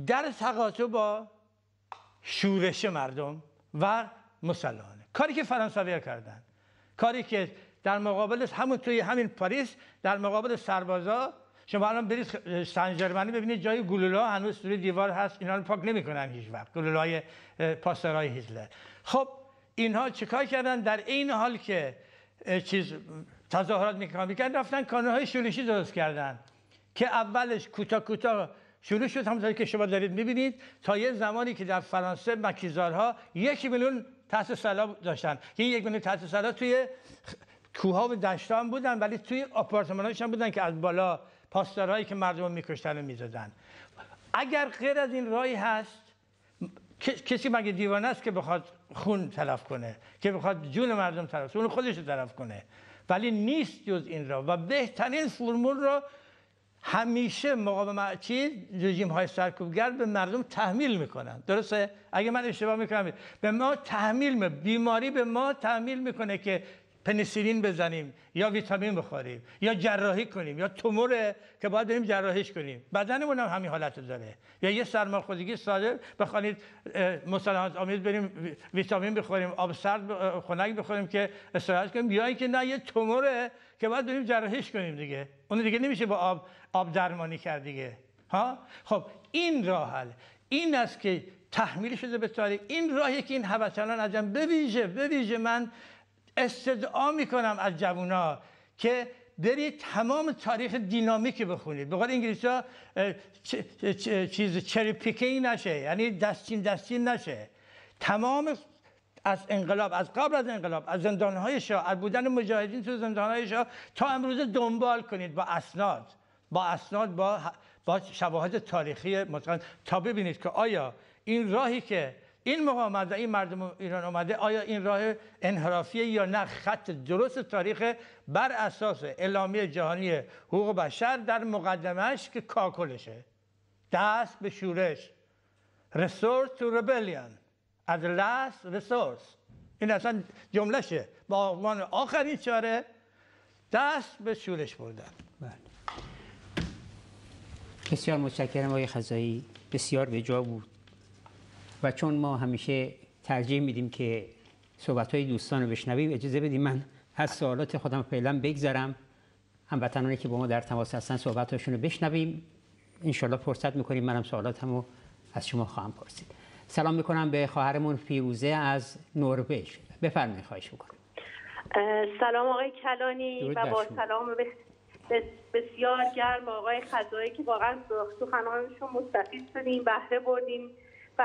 Speaker 2: در تقاطع با شورش مردم و مسلحانه کاری که فرانسوی کردن. کاری که در مقابل همون توی همین پاریس در مقابل سربازا شما الان برید سنجرمنی ببینید جای گلوله هنوز روی دیوار هست اینا رو پاک نمی‌کنن هیچ وقت. گلوله های پاسرای هیتلر. خب اینها چیکار کردن؟ در این حال که چیز تظاهرات می‌کردن رفتن کانون های شورشی درست کردن که اولش کوتاه کوتاه شروع شد. همونطوری که شما دارید می‌بینید تا یه زمانی که در فرانسه مکیزارها یک میلیون تحت سلا داشتن. که یک میلیون تحت سلا توی کوها و دشتان بودن ولی توی آپارتمان‌هاشون بودن که از بالا پاسدارهایی که مردم میکشتن و می‌زدن. اگر غیر از این راهی هست کسی مگه دیوانه است که بخواد خون تلف کنه که بخواد جون مردم تلف کنه اون خودش رو تلف کنه؟ ولی نیست جز این را و بهترین فرمول را همیشه مقاومت چی؟ رژیم های سرکوبگر به مردم تحمیل می‌کنن. درسته؟ اگه من اشتباه می‌کنم به ما تحمیل بیماری به ما تحمیل می‌کنه که پنیسیلین بزنیم یا ویتامین بخوریم یا جراحی کنیم یا توموره که باید بریم جراحیش کنیم. بدنمون هم همین حالت داره. یا یه سرماخوردگی ساده بخوانید مسلمات آمیز بریم ویتامین بخوریم آب سرد خنک بخوریم که استراحت کنیم یا اینکه نه یه توموره که باید بریم جراحیش کنیم دیگه. اون دیگه نمیشه با آب آب درمانی کرد دیگه. ها؟ خب این راه این است که تحمیل شده به تاریخ. این راهی که این هوسنان عجم بویژه بویژه من استدعا می‌کنم از جوونا که برید تمام تاریخ دینامیکی بخونید به قول انگلیسی ها چیز چری پیکی نشه یعنی دستین دستین نشه. تمام از انقلاب از قبل از انقلاب از زندانهای شاه از بودن مجاهدین تو زندانهای شاه تا امروز دنبال کنید با اسناد. با اسناد با با شواهد تاریخی مطلق تا ببینید که آیا این راهی که این مقاومت و این مردم ایران آمده آیا این راه انحرافیه یا نه؟ خط درست تاریخ بر اساس اعلامیه جهانی حقوق بشر در مقدمش که کاکلشه. دست به شورش. Resort to rebellion. The last resource. این اصلا جملهشه. با عنوان آخرین چاره دست به شورش بردن. بله.
Speaker 1: بسیار متشکرم آقای خزایی. بسیار به جا بود. و چون ما همیشه ترجیح میدیم که صحبت های دوستان رو بشنویم اجازه بدیم من از سوالات خودم فعلا بگذرم. هموطنانی که با ما در تماس هستن صحبتاشون رو بشنویم. انشالله فرصت می‌کنیم منم سوالاتم رو از شما خواهم پرسید. سلام می‌کنم به خواهرمون فیروزه از نروژ. بفرمایید خواهش می‌کنم.
Speaker 8: سلام آقای کلانی و با سلام بسیار گرم آقای خزایی که واقعا سخنانشون مستفید شدیم بهره بردیم.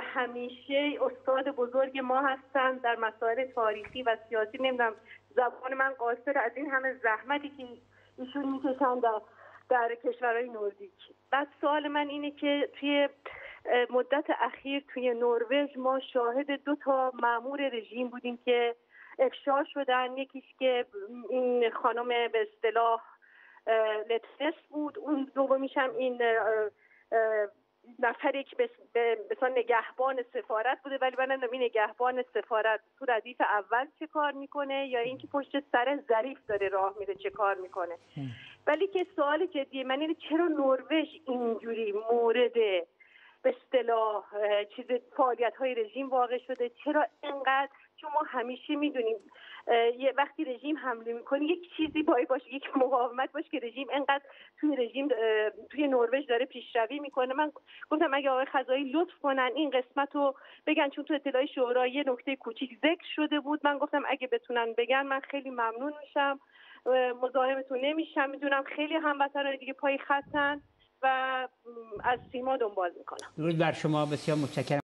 Speaker 8: همیشه استاد بزرگ ما هستند در مسائل تاریخی و سیاسی. نمی‌دونم زبان من قاصر از این همه زحمتی که ایشون می‌کشن در, در کشورهای نوردیک. بعد سوال من اینه که توی مدت اخیر توی نروژ ما شاهد دو تا معمور رژیم بودیم که افشا شدن. یکیش که این خانم به اصطلاح لتفس بود. اون دومیش هم این نفری که مثلا نگهبان سفارت بوده ولی من این نگهبان سفارت تو ردیف اول چه کار می‌کنه؟ یا اینکه پشت سر ظریف داره راه میره چه کار می‌کنه؟ ولی که سوال جدیه من اینه چرا نروژ اینجوری مورد به اصطلاح چیز فعالیت های رژیم واقع شده؟ چرا اینقدر؟ چون ما همیشه می‌دونیم یه وقتی رژیم حمله می‌کنه یک چیزی باید باشه یک مقاومت باشه که رژیم انقدر توی رژیم توی نروژ داره پیشروی می‌کنه. من گفتم اگه آقای خزایی لطف کنن این قسمت رو بگن چون تو اطلاع شورا یه نکته کوچیک ذکر شده بود. من گفتم اگه بتونن بگن من خیلی ممنون میشم. مزاحمتون نمیشم. می‌دونم خیلی هموطنان دیگه پای خطن و از سیما دنبال می‌کنم.
Speaker 1: بر شما. بسیار متشکرم.